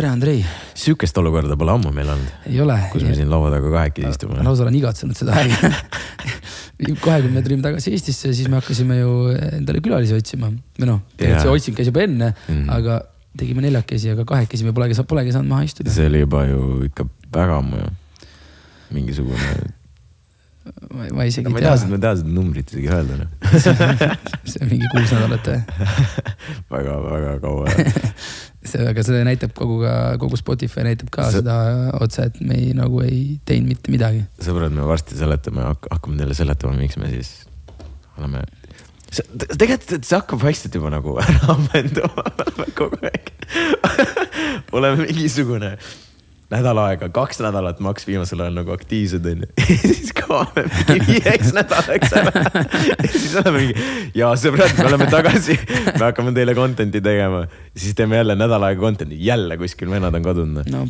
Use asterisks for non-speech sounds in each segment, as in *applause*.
tere, Andrei. sihukest olukorda pole ammu meil olnud, ei ole. kus me siin laua taga kahekesi istume ma. lausa olen igatsenud seda aega. kohe, kui me tulime tagasi Eestisse, siis me hakkasime ju endale külalisi otsima. või noh, Jaa. see otsing käis juba enne mm. -hmm. aga tegime neljakesi, aga kahekesi me polegi, polegi saanud maha istuda. see oli juba ju ikka väga ammu ju. mingisugune, ma, ma isegi ma ei tea ma ei taha seda numbrit isegi öelda noh. *laughs* see on mingi kuus nädalat või? *laughs* väga-väga kaua. *laughs* see, aga see näitab kogu ka, kogu Spotify näitab ka See- seda otse, et me ei, nagu ei teinud mitte midagi. sõbrad, me varsti seletame, hakkame teile seletama, miks me siis oleme. tegelikult see hakkab vaikselt juba nagu ära *laughs* ammenduma *laughs* kogu aeg. *laughs* oleme mingisugune nädal aega, kaks nädalat maks viimasel ajal nagu aktiivsed onju. *laughs* siis kaome mingi viieks nädalaks ära. *laughs* siis oleme mingi, ja sõbrad, me oleme tagasi, me hakkame teile content'i tegema. siis teeme jälle nädal aega content'i, jälle kuskil vennad on kadunud. no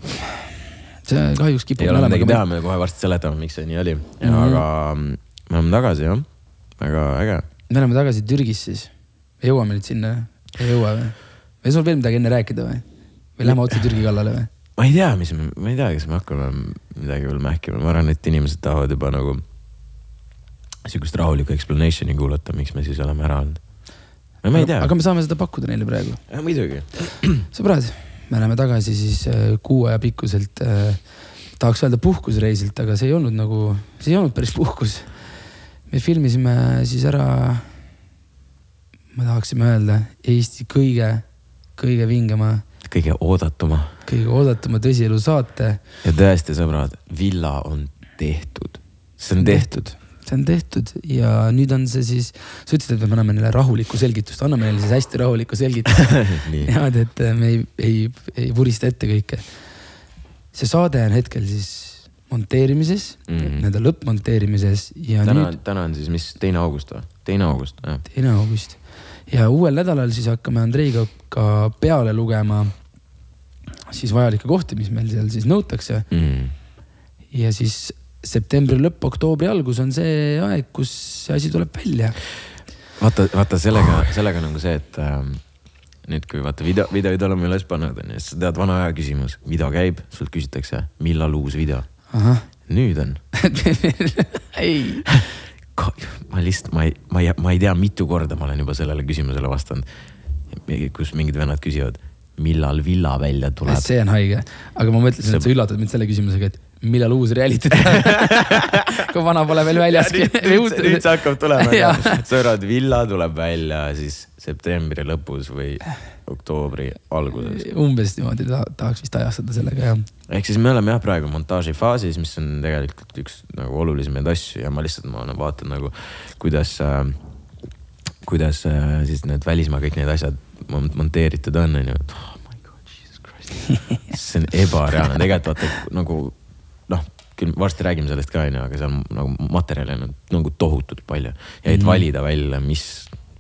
see kahjuks kipub ei ole midagi teha, me kohe varsti seletame, miks see nii oli mm, -hmm. Mhm. aga me oleme tagasi jah, väga äge. me oleme tagasi Türgis siis. jõuame nüüd sinna, ei jõua või? või sul veel midagi enne rääkida või? või lähme otse Türgi kallale või? Ma ei tea, mis ma ei tea, kas me hakkame midagi veel mähkima, ma arvan, et inimesed tahavad juba nagu sihukest rahulikku explanation'i kuulata, miks me siis oleme ära olnud. ma ei tea, aga me saame seda pakkuda neile praegu. muidugi. *clears throat* sõbrad, me oleme tagasi siis äh, kuu aja pikkuselt äh,, tahaks öelda puhkusreisilt, aga see ei olnud nagu, see ei olnud päris puhkus. me filmisime siis ära, me tahaksime öelda Eesti kõige, kõige vingema, kõige oodatuma kõige oodatuma tõsielu saate. ja tõesti, sõbrad, villa on tehtud, see on tehtud. see on tehtud ja nüüd on see siis, sa ütlesid, et me anname neile rahulikku selgitust, anname neile siis hästi rahulikku selgitust. *laughs* nii, niimoodi, et me ei, ei, ei vurista ette kõike. see saade on hetkel siis monteerimises mm. -hmm. nii-öelda lõppmonteerimises ja täna nüüd, täna on siis, mis, teine august või? teine august, jah. teine august ja uuel nädalal siis hakkame Andreiga ka peale lugema siis vajalikke kohti, mis meil seal siis nõutakse Mm. ja siis septembri lõpp, oktoobri algus on see aeg, kus see asi tuleb välja. vaata, vaata sellega, sellega on nagu see, et ähm, nüüd, kui vaata video, videoid oleme üles pannud, onju, siis sa tead, vana aja küsimus, video käib, sult küsitakse, millal uus video. nüüd on. *laughs* ei, ma lihtsalt, ma ei, ma ei, ma ei tea, mitu korda ma olen juba sellele küsimusele vastanud. kus mingid vennad küsivad, millal villa välja tuleb. see on haige, aga ma mõtlesin, et sa üllatad mind selle küsimusega, et millal uus reality *laughs* kui vana pole veel väljaski. nüüd, nüüd see hakkab tulema *laughs* sõbrad, villa tuleb välja siis septembri lõpus või oktoobri alguses. umbes niimoodi ta, tahaks vist ajastada sellega jah. ehk siis me oleme jah praegu montaaži faasis, mis on tegelikult üks nagu olulisemaid asju ja ma lihtsalt, ma nagu vaatan nagu, kuidas äh,, kuidas äh, siis need välismaa kõik need asjad mon- monteeritud on, onju. Oh *laughs* see on ebareaalne, tegelikult vaata nagu noh, küll varsti räägime sellest ka onju, aga seal nagu materjali on nagu tohutult palju ja et Mhm. valida välja, mis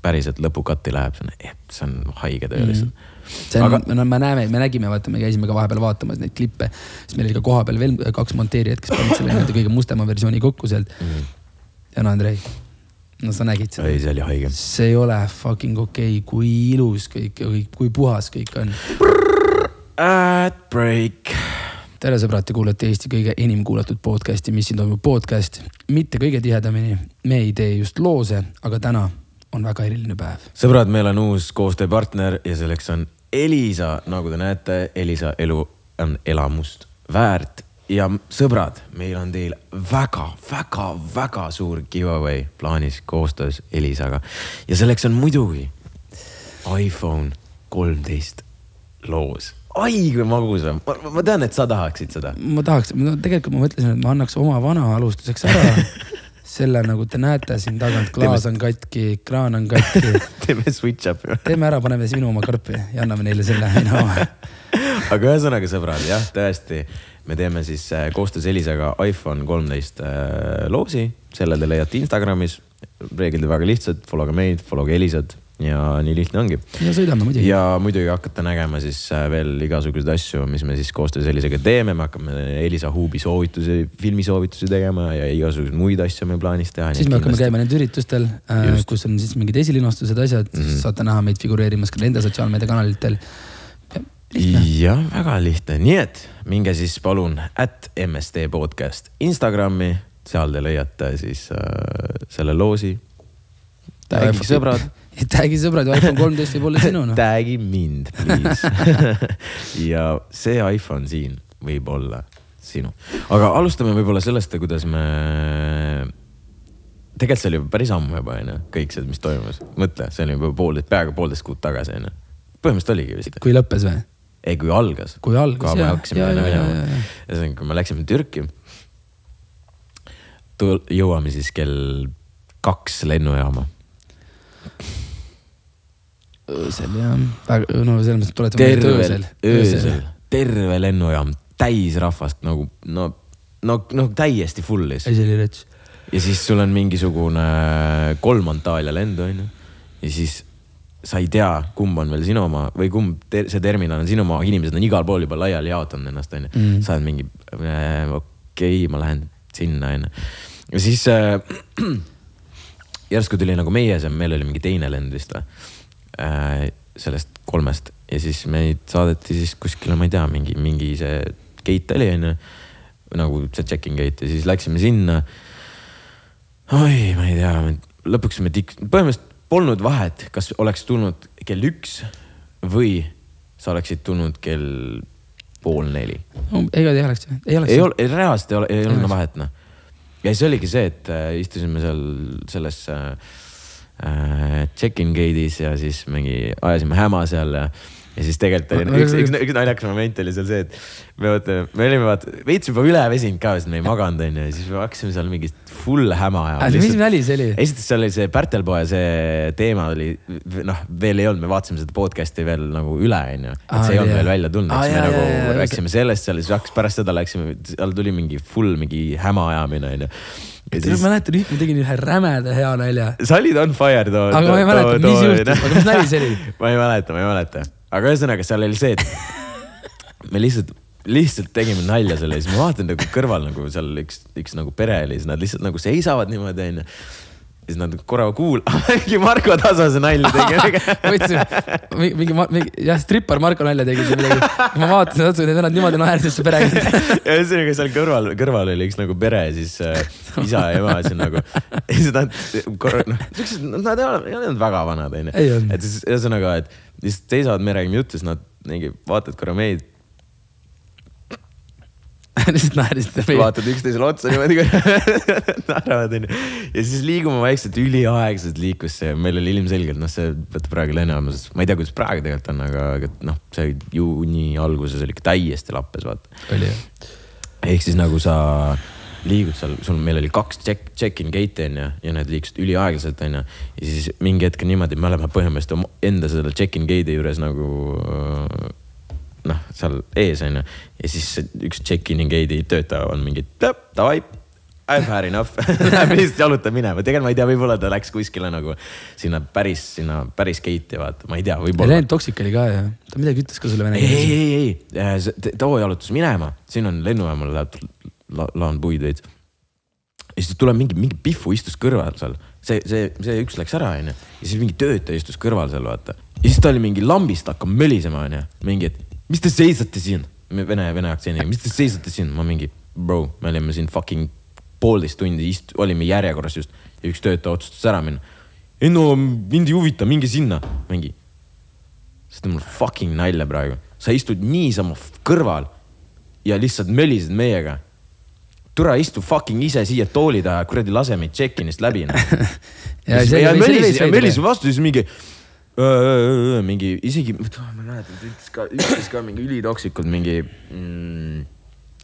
päriselt lõpukatti läheb, see on, see on haige töö lihtsalt. see on Aga- no me näeme, me nägime, vaata, me käisime ka vahepeal vaatamas neid klippe, siis meil oli ka kohapeal veel kaks monteerijat, kes panid selle nii-öelda kõige mustema versiooni kokku sealt. ja no Andrei, no sa nägid seda ei, see oli haige. see ei ole fucking okei okay,, kui ilus kõik kõik, kui puhas kõik on. Ad break. tere sõbrad, te kuulate Eesti kõige enim kuulatud podcast'i, mis siin toimub, podcast. mitte kõige tihedamini, me ei tee just loose, aga täna on väga eriline päev. sõbrad, meil on uus koostööpartner ja selleks on Elisa, nagu te näete, Elisa elu on elamust väärt ja sõbrad, meil on teil väga-väga-väga suur giveaway plaanis koostöös Elisaga ja selleks on muidugi iPhone kolmteist loos. Ai kui magus on, ma tean, et sa tahaksid seda. ma tahaks, no tegelikult ma mõtlesin, et ma annaks oma vana alustuseks ära *laughs* selle, nagu te näete siin tagant, klaas on katki, kraan on katki. *laughs* teeme switch up'i. teeme ära, paneme siis minu oma karpi ja anname neile selle minu oma. aga ühesõnaga sõbrad, jah, tõesti, me teeme siis äh, koostöös Elisaga iPhone kolmteist äh, loosi, selle te leiate Instagramis. reeglid on väga lihtsad, follow ge meid, follow ge Elisat ja nii lihtne ongi. ja sõidame muidugi. ja muidugi hakkate nägema siis äh, veel igasuguseid asju, mis me siis koostöös Elisaga teeme, me hakkame Elisa Huubi soovitusi, filmisoovitusi tegema ja igasuguseid muid asju meil plaanis teha. siis me hakkame käima nendel üritustel, kus on siis mingid esilinastused, asjad mm, -hmm. saate näha meid figureerimas ka nende sotsiaalmeediakanalitel jah, väga lihtne, nii et minge siis palun at MSD podcast Instagrami, seal te leiate siis äh, selle loosi. tag'i sõbrad *laughs* tag'i sõbrad ja iPhone kolmteist võib olla sinu noh. Tag'i mind, please *laughs* ja see iPhone siin võib olla sinu, aga alustame võib-olla sellest, kuidas me. tegelikult see oli juba päris ammu juba onju, kõik see, mis toimus, mõtle, see oli juba poolteist, peaaegu poolteist kuud tagasi onju. põhimõtteliselt oligi vist. kui lõppes või? ei, kui algas. kui algas, jah. kui me hakkasime enne minema. ühesõnaga, kui me läksime Türki. jõuame siis kell kaks lennujaama öösel jah, no selles mõttes tuletame meelde öösel. öösel, terve lennujaam täis rahvast nagu no, no, no täiesti full'is. ei, see oli rets. ja siis sul on mingisugune kolm Antalya lendu onju ja siis sa ei tea, kumb on veel sinu oma või kumb ter see terminal on sinu oma, inimesed on igal pool juba laiali jaotanud ennast onju mm.. sa oled mingi äh,, okei okay,, ma lähen sinna onju. ja siis äh, *clears throat* järsku tuli nagu meie see, meil oli mingi teine lend vist või äh, sellest kolmest ja siis meid saadeti siis kuskile, ma ei tea, mingi, mingi see gate oli onju. nagu see check-in gate ja siis läksime sinna. oi, ma ei tea, lõpuks me tik-, põhimõtteliselt polnud vahet, kas oleks tulnud kell üks või sa oleksid tulnud kell pool neli no,. ega ei oleks, ei oleks. ei ole, reaalselt ei ole, ei olnud vahet noh. Ja siis oligi see, et äh, istusime seal selles äh, äh, check-in gate'is ja siis mingi ajasime häma seal ja ja siis tegelikult oli üks, üks, üks naljakas moment oli seal see, et me vaata, me olime vaata veits juba üle väsinud ka, sest me ei maganud onju ja siis me hakkasime seal mingit full häma ajama. mis nali see oli? esiteks seal oli see Pärtelpoe see teema oli noh, veel ei olnud, me vaatasime seda podcast'i veel nagu üle onju, et see ei olnud veel välja tulnud, eks me nagu rääkisime sellest seal, siis hakkas pärast seda läksime, seal tuli mingi full mingi häma ajamine onju siis... ma mäletan, ma tegin ühe rämeda hea nalja. sa olid on fire too. aga ma ei mäleta, mis juhtus, aga mis nali see oli? *laughs* ma ei mäleta, ma ei mäleta, aga ühesõnaga seal oli see, et *laughs* me lihtsalt, lihtsalt tegime nalja selle ja siis ma vaatan nagu kõrval nagu seal üks, üks nagu pere oli, siis nad lihtsalt nagu seisavad niimoodi onju siis nad korra kuul-, *laughs* mingi Marko Tasase nalja tegi. *laughs* mõtlesin, mingi, mingi jah, strippar Marko nalja tegi või midagi. ma vaatasin otsa, need vennad niimoodi naersid, see pere. *laughs* ja ühesõnaga seal kõrval, kõrval oli üks nagu pere, siis äh, isa ja ema siin nagu. ja siis nad korra, noh, siuksed, nad ei olnud väga vanad, onju. et siis ühesõnaga, et lihtsalt seisavad, me räägime juttu, siis nad mingi vaatavad korra meid *laughs* lihtsalt naerisite meid. vaatad üksteisele otsa niimoodi *laughs* naeravad onju. ja siis liigume vaikselt, üliaeglaselt liikus see, meil oli ilmselgelt noh, see võtab praegu lennujaamas, ma ei tea, kuidas praegu tegelikult on, aga, aga noh, see juuni alguses oli ikka täiesti lappes, vaata. oli jah. ehk siis nagu sa liigud seal, sul, meil oli kaks check, check-in gate'i onju ja need liikusid üliaeglaselt onju. ja siis mingi hetk on niimoodi, me oleme põhimõtteliselt enda selle check-in gate'i juures nagu noh, seal ees onju. ja siis üks check-in'i gate'i töötaja on mingi, davai, I had enough *laughs* Läheb lihtsalt jalutab minema, tegelikult ma ei tea, võib-olla ta läks kuskile nagu sinna päris, sinna päris gate'i vaata, ma ei tea, võib-olla. Helen Toksik oli ka ju, ta midagi ütles ka sulle vene keeles. ei, ei, ei, ei, too jalutas minema, siin on lennujaamal läheb la,, laon puid veits. ja siis tuleb mingi, mingi Pihvu istus kõrval seal, see, see, see üks läks ära, onju. ja siis mingi töötaja istus kõrval seal, vaata. ja siis ta oli mingi lambist hakkab mölisema, onju, mingi, et mis te seisate siin? Vene, vene aktsendiga, mis te seisate siin? ma mingi, bro, me olime siin fucking poolteist tundi ist-, olime järjekorras just ja üks töötaja otsustas ära minna. ei no mind ei huvita, minge sinna, mingi. sa teed mul fucking nalja praegu, sa istud niisama kõrval ja lihtsalt mölised meiega. tule istu fucking ise siia tooli taha, kuradi lase meid check-in'ist läbi no. *laughs* ja, ja, ja mölis, mölis vastu siis mingi mingi isegi, ma ei mäleta, ta ütles ka, ütles ka mingi ülitoksikult mingi mm,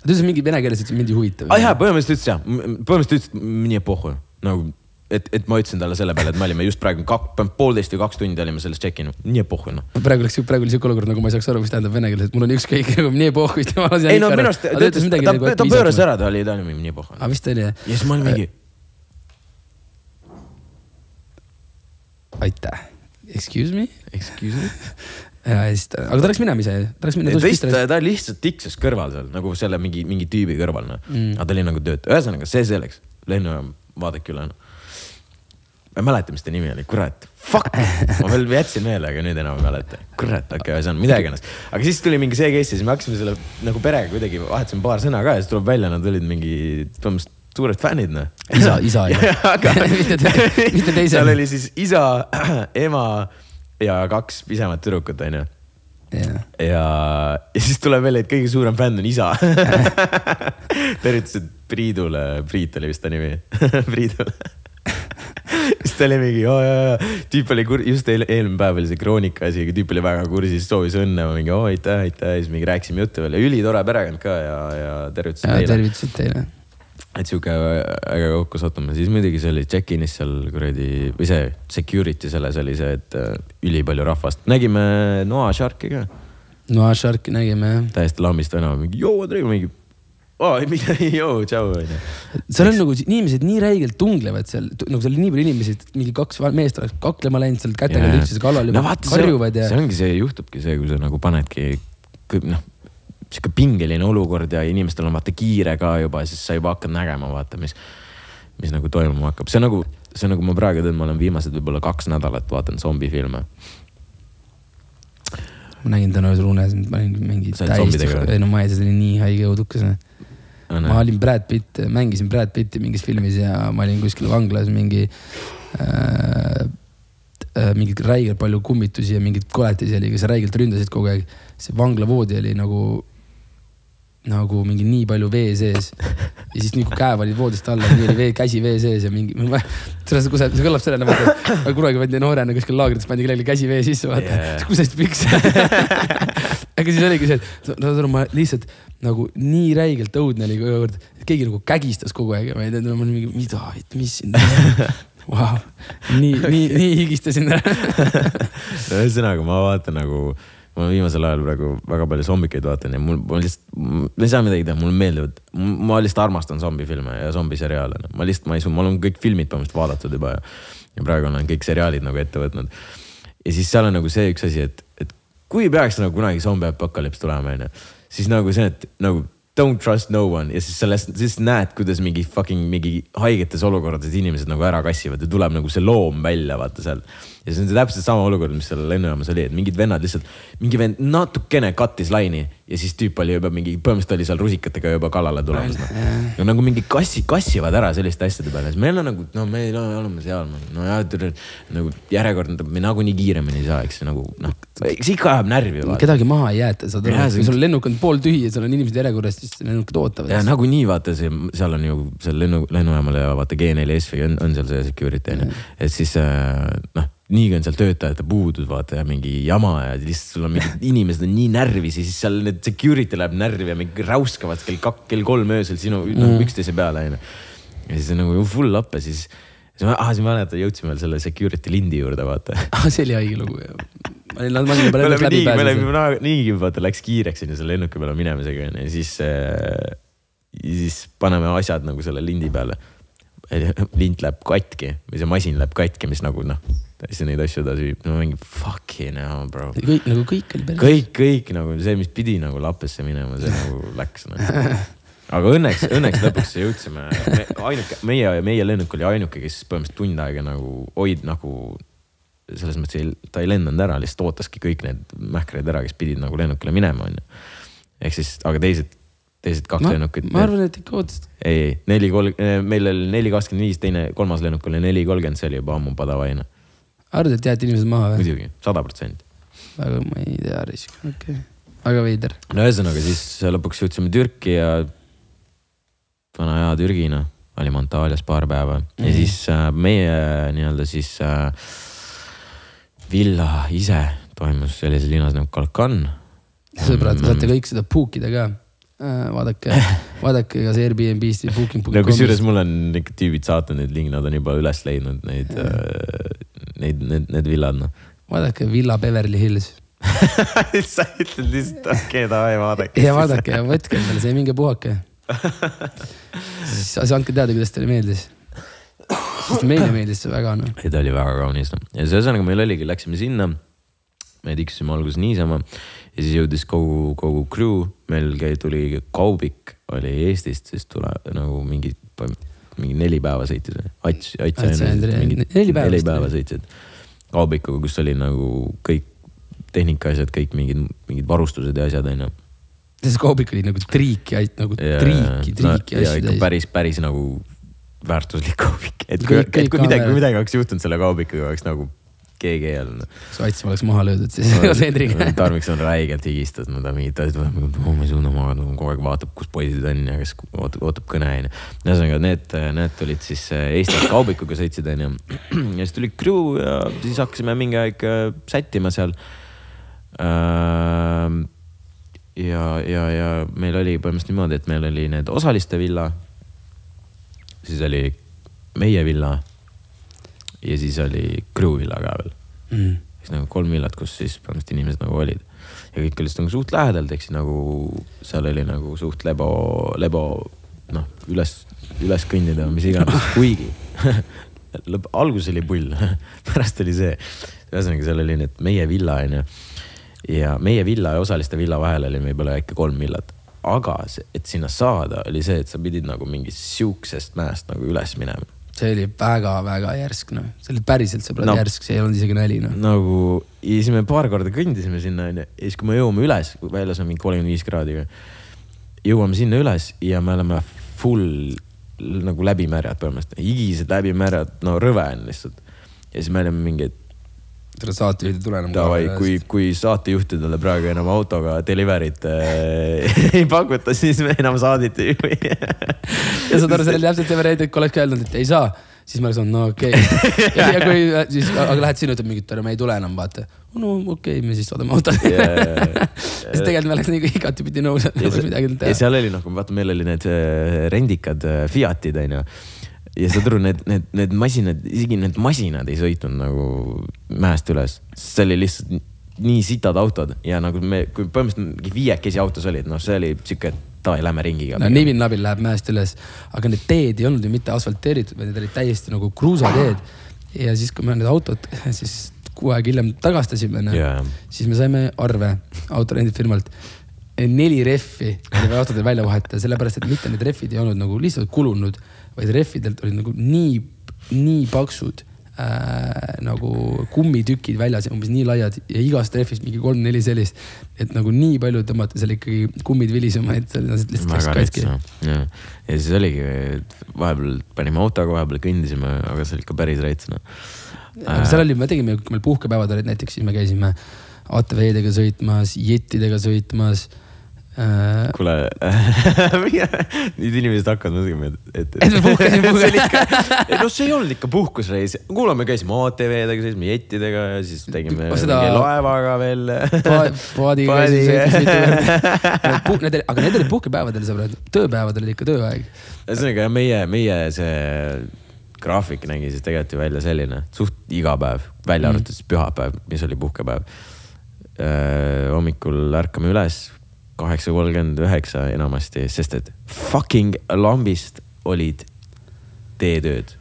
ta ütles mingi vene keeles, ütles mind ei huvita. aa ah, jaa, põhimõtteliselt ütles jah, põhimõtteliselt ütles, mine pohhu, nagu et, et ma ütlesin talle selle peale, et me olime just praegu kak-, poolteist või kaks tundi olime selles check-in, nii pohhu noh. praegu läks, praegu oli siuke olukord, nagu ma ei saaks aru, mis tähendab vene keeles, et mul on ükskõik nagu nii lasen ei no minu arust ta ütles, ta, ta pööras. ära, ta oli, ta oli mingi nii pohhu. aga vist oli jah? ja siis ma olin mingi, aitäh. Excuse me? excuse me. *laughs* ja siis ta, aga ta läks minema ise, ta läks minema. ta lihtsalt, ta lihtsalt tiksus kõrval seal nagu selle mingi, mingi tüübi kõrval noh mm.. aga ta oli nagu töötaja, ühesõnaga see selleks, lennujaam, vaadake üle noh. ma ei mäleta, mis ta nimi oli, kurat, fuck, ma veel jätsin meelde, aga nüüd enam ei mäleta. kurat, okei okay,, ühesõnaga midagi ennast. aga siis tuli mingi see case ja siis me hakkasime selle nagu perega kuidagi vahetasime paar sõna ka ja siis tuleb välja, nad olid mingi põhimõtteliselt suured fännid noh. isa, isa oli. *laughs* aga *laughs* mitte te- mitte teised. seal oli siis isa, *clears throat* ema ja kaks pisemat tüdrukut onju jah, ja, ja siis tuleb välja, et kõige suurem fänn on isa. *laughs* tervitused Priidule, Priit oli vist ta nimi, Priidule. siis ta oli mingi, ja, ja, ja tüüp oli kur-, just eile, eelmine päev oli see kroonika asi, tüüp oli väga kursis, soovis õnne, ma mingi oo aitäh, aitäh, siis mingi rääkisime juttu veel ja ülitore perekond ka ja, ja tervitused ja neile. tervitused teile. Et sihuke äge kokkusattumine, siis muidugi see oli check-in'is seal kuradi või see security selles oli see, et äh, ülipalju rahvast, nägime Noa Sharki ka no Sharki nägime jah. täiesti lambist vene, mingi joo, Andrei, mingi. midagi, joo, tšau, onju. seal on nagu inimesed nii räigelt tunglevad seal, nagu seal oli nii palju inimesi, et mingi kaks meest oleks kaklema läinud seal kätega yeah. üksteise kallal juba no, karjuvad ja see. ongi see, juhtubki see, kui sa nagu panedki, noh, sihuke pingeline olukord ja inimestel on vaata kiire ka juba, siis sa juba hakkad nägema, vaata, mis, mis nagu toimuma hakkab, see nagu, see nagu ma praegu teen, ma olen viimased võib-olla kaks nädalat vaatan zombifilme. ma nägin täna öösel unes, ma olin mingi täiesti ei no ma ei, see oli nii haige õudukas. ma olin Brad Pitt, mängisin Brad Pitti mingis filmis ja ma olin kuskil vanglas mingi äh,. Äh, mingit räigelt palju kummitusi ja mingeid koletisi oli, kes räigelt ründasid kogu aeg. see vanglavoodi oli nagu, nagu mingi nii palju vee sees. ja siis nii kui käe panid voodist alla, nii oli vee, käsi vee sees ja mingi, selles, kus see kõlab sellena, vaata. aga kunagi pandi noorena kuskil laagrites pandi kellelegi käsi vee sisse, vaata yeah.. kusest pükse. aga siis oligi see, et no, no, ma lihtsalt nagu nii räigelt õudne oli aeg, et keegi nagu kägistas kogu aeg ja ma ei teadnud, ma olin mingi, mida, mis siin wow. *laughs* nii, nii, nii higistasin ära. *laughs* no ühesõnaga, ma vaatan nagu, ma viimasel ajal praegu väga palju zombikeid vaatan ja mul, ma lihtsalt, ma ei saa midagi teha, mulle meeldivad, ma lihtsalt armastan zombifilme ja zombiseriaale, ma lihtsalt, ma ei mul on kõik filmid põhimõtteliselt vaadatud juba ja, ja praegu olen kõik seriaalid nagu ette võtnud. ja siis seal on nagu see üks asi, et, et kui peaks nagu kunagi zombi apokalüps tulema, onju, siis nagu see, et nagu don't trust no one ja siis sellest, siis näed, kuidas mingi fucking mingi haigetes olukordades inimesed nagu ära kassivad ja tuleb nagu see loom välja, vaata seal. Ja see on see täpselt sama olukord, mis seal lennujaamas oli, et mingid vennad lihtsalt, mingi vend natukene kattis laini ja siis tüüp oli juba mingi, põhimõtteliselt oli seal rusikatega juba kallale tulemas no.. no nagu mingi kassi, kassivad ära selliste asjade peale, siis meil on nagu, no me oleme seal, no ja nagu järjekord, me nagunii kiiremini ei saa, eks nagu noh, eks ikka ajab närvi. kedagi maha ei jäeta, saad aru, see- kui sul lennuk on pooltühi ja sul on inimesed järjekorras, siis lennukid ootavad. ja nagunii vaata see, seal on ju seal lennu, lennujaamal ja vaata G4S või on, on seal see security on ju, et siis äh, noh, niigi on seal töötajate puudus vaata ja mingi jama ja lihtsalt sul on mingid *laughs* inimesed on nii närvis ja siis seal need security läheb närvi ja mingi räuskavad kell kak-, kell kolm öösel sinu mm. nagu üksteise peale onju. ja siis on nagu full up ja siis, siis ma, ah siis ma mäletan, jõudsime veel selle security lindi juurde vaata. *laughs* ah, see oli haige lugu. ma olin, ma olin juba lennuk läbi nii, me oleme pääsenud. na- niigi vaata läks kiireks onju selle lennuki peale minemisega onju ja siis äh,, siis paneme asjad nagu selle lindi peale. lint läheb katki või see masin läheb katki, mis nagu noh, täiesti neid asju edasi viib, no mingi fucking hell bro. kõik nagu kõik oli päris. kõik, kõik nagu see, mis pidi nagu lappesse minema, see nagu *laughs* läks no.. aga õnneks, õnneks lõpuks jõudsime, ainuke, meie, meie lennuk oli ainuke, kes põhimõtteliselt tund aega nagu hoid nagu selles mõttes ei, ta ei lennanud ära, lihtsalt ootaski kõik need mähkreid ära, kes pidid nagu lennukile minema, onju. ehk siis, aga teised, teised kaks no, lennukit. ma arvan, et ikka ootasid. ei, ei neli kolm, meil oli neli kakskümmend viis, teine, kolmas lennuk oli neli kolmkümmend, see oli juba ammu padavaine. arvad, et jäeti inimesed maha või? muidugi, sada protsenti. aga ma ei tea, risk, okei okay.. väga veider. no ühesõnaga siis lõpuks jõudsime Türki ja vana hea Türgi noh, olime Antalyas paar päeva mm. ja Mhm. siis äh, meie nii-öelda siis äh, villa ise toimus sellises linnas nagu Kalkan. sõbrad, saate kõik seda puukida ka. Vaadake *laughs* vaadake kas Airbnb-st või no booking.com'ist kusjuures mul on ikka tüübid saatnud neid linke, nad on juba üles leidnud neid, neid, need, need villad noh. vaadake Villa Beverly Hills *laughs* sa ütled lihtsalt, okei okay,, davai, vaadake. ja vaadake ja võtke endale see, minge puhake. siis andke teada, kuidas teile meeldis. sest meile meeldis see väga noh. ei, ta oli väga kaunis noh. ja siis ühesõnaga meil oligi, läksime sinna. me tiksusime alguses niisama ja siis jõudis kogu, kogu crew, meil käi-, tuli Kaubik oli Eestist, siis tule nagu mingi, mingi neli päeva sõitis. Ats, Ats Ats ja Andre- neli päeva neli päeva sõitsid Kaubikuga, kus oli nagu kõik tehnikaasjad, kõik mingid, mingid varustused ja asjad onju. see kaubik oli nagu triiki, nagu triiki, triiki ja asju täis. päris, päris nagu väärtuslik kaubik, et kui, et kui midagi, kui midagi oleks juhtunud selle kaubikuga, oleks nagu GG olnud. Sats oleks maha löödud siis koos Hendriga. Tarviks on räigelt higistanud, ta mingid asjad, oh ma ei suuda magada, kogu aeg vaatab, kus poisid on ja kes ootab, ootab kõne onju. ühesõnaga need, need tulid siis äh, Eestist kaubikuga sõitsid onju. *clears throat* ja siis tuli crew ja siis hakkasime mingi aeg äh, sättima seal. ja, ja, ja meil oli põhimõtteliselt niimoodi, et meil oli need osaliste villa. siis oli meie villa. Ja siis oli crew villa ka veel Mm. siis nagu kolm villat, kus siis põhimõtteliselt inimesed nagu olid. ja kõik olid nagu suht lähedalt, ehk siis nagu seal oli nagu suht lebo, lebo noh, üles, üles kõndida mis iganes, *laughs* kuigi *laughs* lõpp, algus oli pull, *laughs* pärast oli see. ühesõnaga, seal oli need meie villa onju. ja meie villa ja osaliste villa vahel oli võib-olla äkki kolm villat. aga see, et sinna saada, oli see, et sa pidid nagu mingist siuksest mäest nagu üles minema see oli väga-väga järsk noh, see oli päriselt sõbrad No. järsk, see ei olnud isegi nali noh. nagu ja siis me paar korda kõndisime sinna onju ja siis, kui me jõuame üles, väljas on mingi kolmkümmend viis kraadi. jõuame sinna üles ja me oleme full nagu läbimärjad põhimõtteliselt, higised läbimärjad, no rõve on lihtsalt. ja siis me olime mingi, tule saatejuhid ei tule enam. davai, kui, kui saatejuhtidele praegu enam autoga delivery't äh, *laughs* ei pakuta, siis me enam saadit ei või. ja saad aru, see oli täpselt see variant, et kui oleks öelnud, et ei saa, siis ma oleks olnud, no okei okay.. ja, ja kui siis, aga lähed sinna, ütled mingit, me ei tule enam, vaata. no okei okay,, me siis saadame auto. *laughs* siis tegelikult me oleks nagu igatipidi nõus, et ja, nagu see- midagi ja teha. seal oli nagu, vaata, meil oli need äh, rendikad äh, Fiatid onju. Ja saad aru, need, need, need masinad, isegi need masinad ei sõitnud nagu mäest üles, see oli lihtsalt nii sitad autod ja nagu me, kui põhimõtteliselt mingi viiekesi autos olid, noh, see oli sihuke, et davai, lähme ringiga. no nibin-nabin läheb mäest üles, aga need teed ei olnud ju mitte asfalteeritud, vaid need olid täiesti nagu kruusateed. ja siis, kui me need autod *laughs* siis kuu aega hiljem tagastasime, Jaa. siis me saime arve autorendifirmalt. neli rehvi oli vaja autodel välja vahetada, sellepärast et mitte need rehvid ei olnud nagu lihtsalt kulunud, vaid rehvidelt olid nagu nii, nii paksud äh, nagu kummitükid väljas, umbes nii laiad ja igast rehvist mingi kolm-neli sellist. et nagu nii palju tõmmati seal ikkagi kummid vilisema, et see lihtsalt läks katki ja siis oligi, vahepeal panime autoga, vahepeal kõndisime, aga see oli ikka päris rets noh. aga seal oli, me tegime, kui meil puhkepäevad olid näiteks, siis me käisime ATV-dega sõitmas, jetidega sõitmas. Kuule, *laughs* nüüd inimesed hakkavad mõtlema, et, et. Et me puhkasime *laughs* ei no see ei olnud ikka puhkusreis, kuule, me käisime ATV-dega, sõitsime jettidega ja siis tegime Seda- laevaga veel. paadiga käisime sõitmas mitu korda. *laughs* Aga need olid puhkepäevadel, sõbrad, tööpäevadel oli ikka tööaeg. ühesõnaga meie, meie see graafik nägi siis tegelikult ju välja selline, suht iga päev, välja arvatud siis pühapäev, mis oli puhkepäev. hommikul ärkame üles, kaheksa kolmkümmend üheksa enamasti, sest et fucking lambist olid teetööd.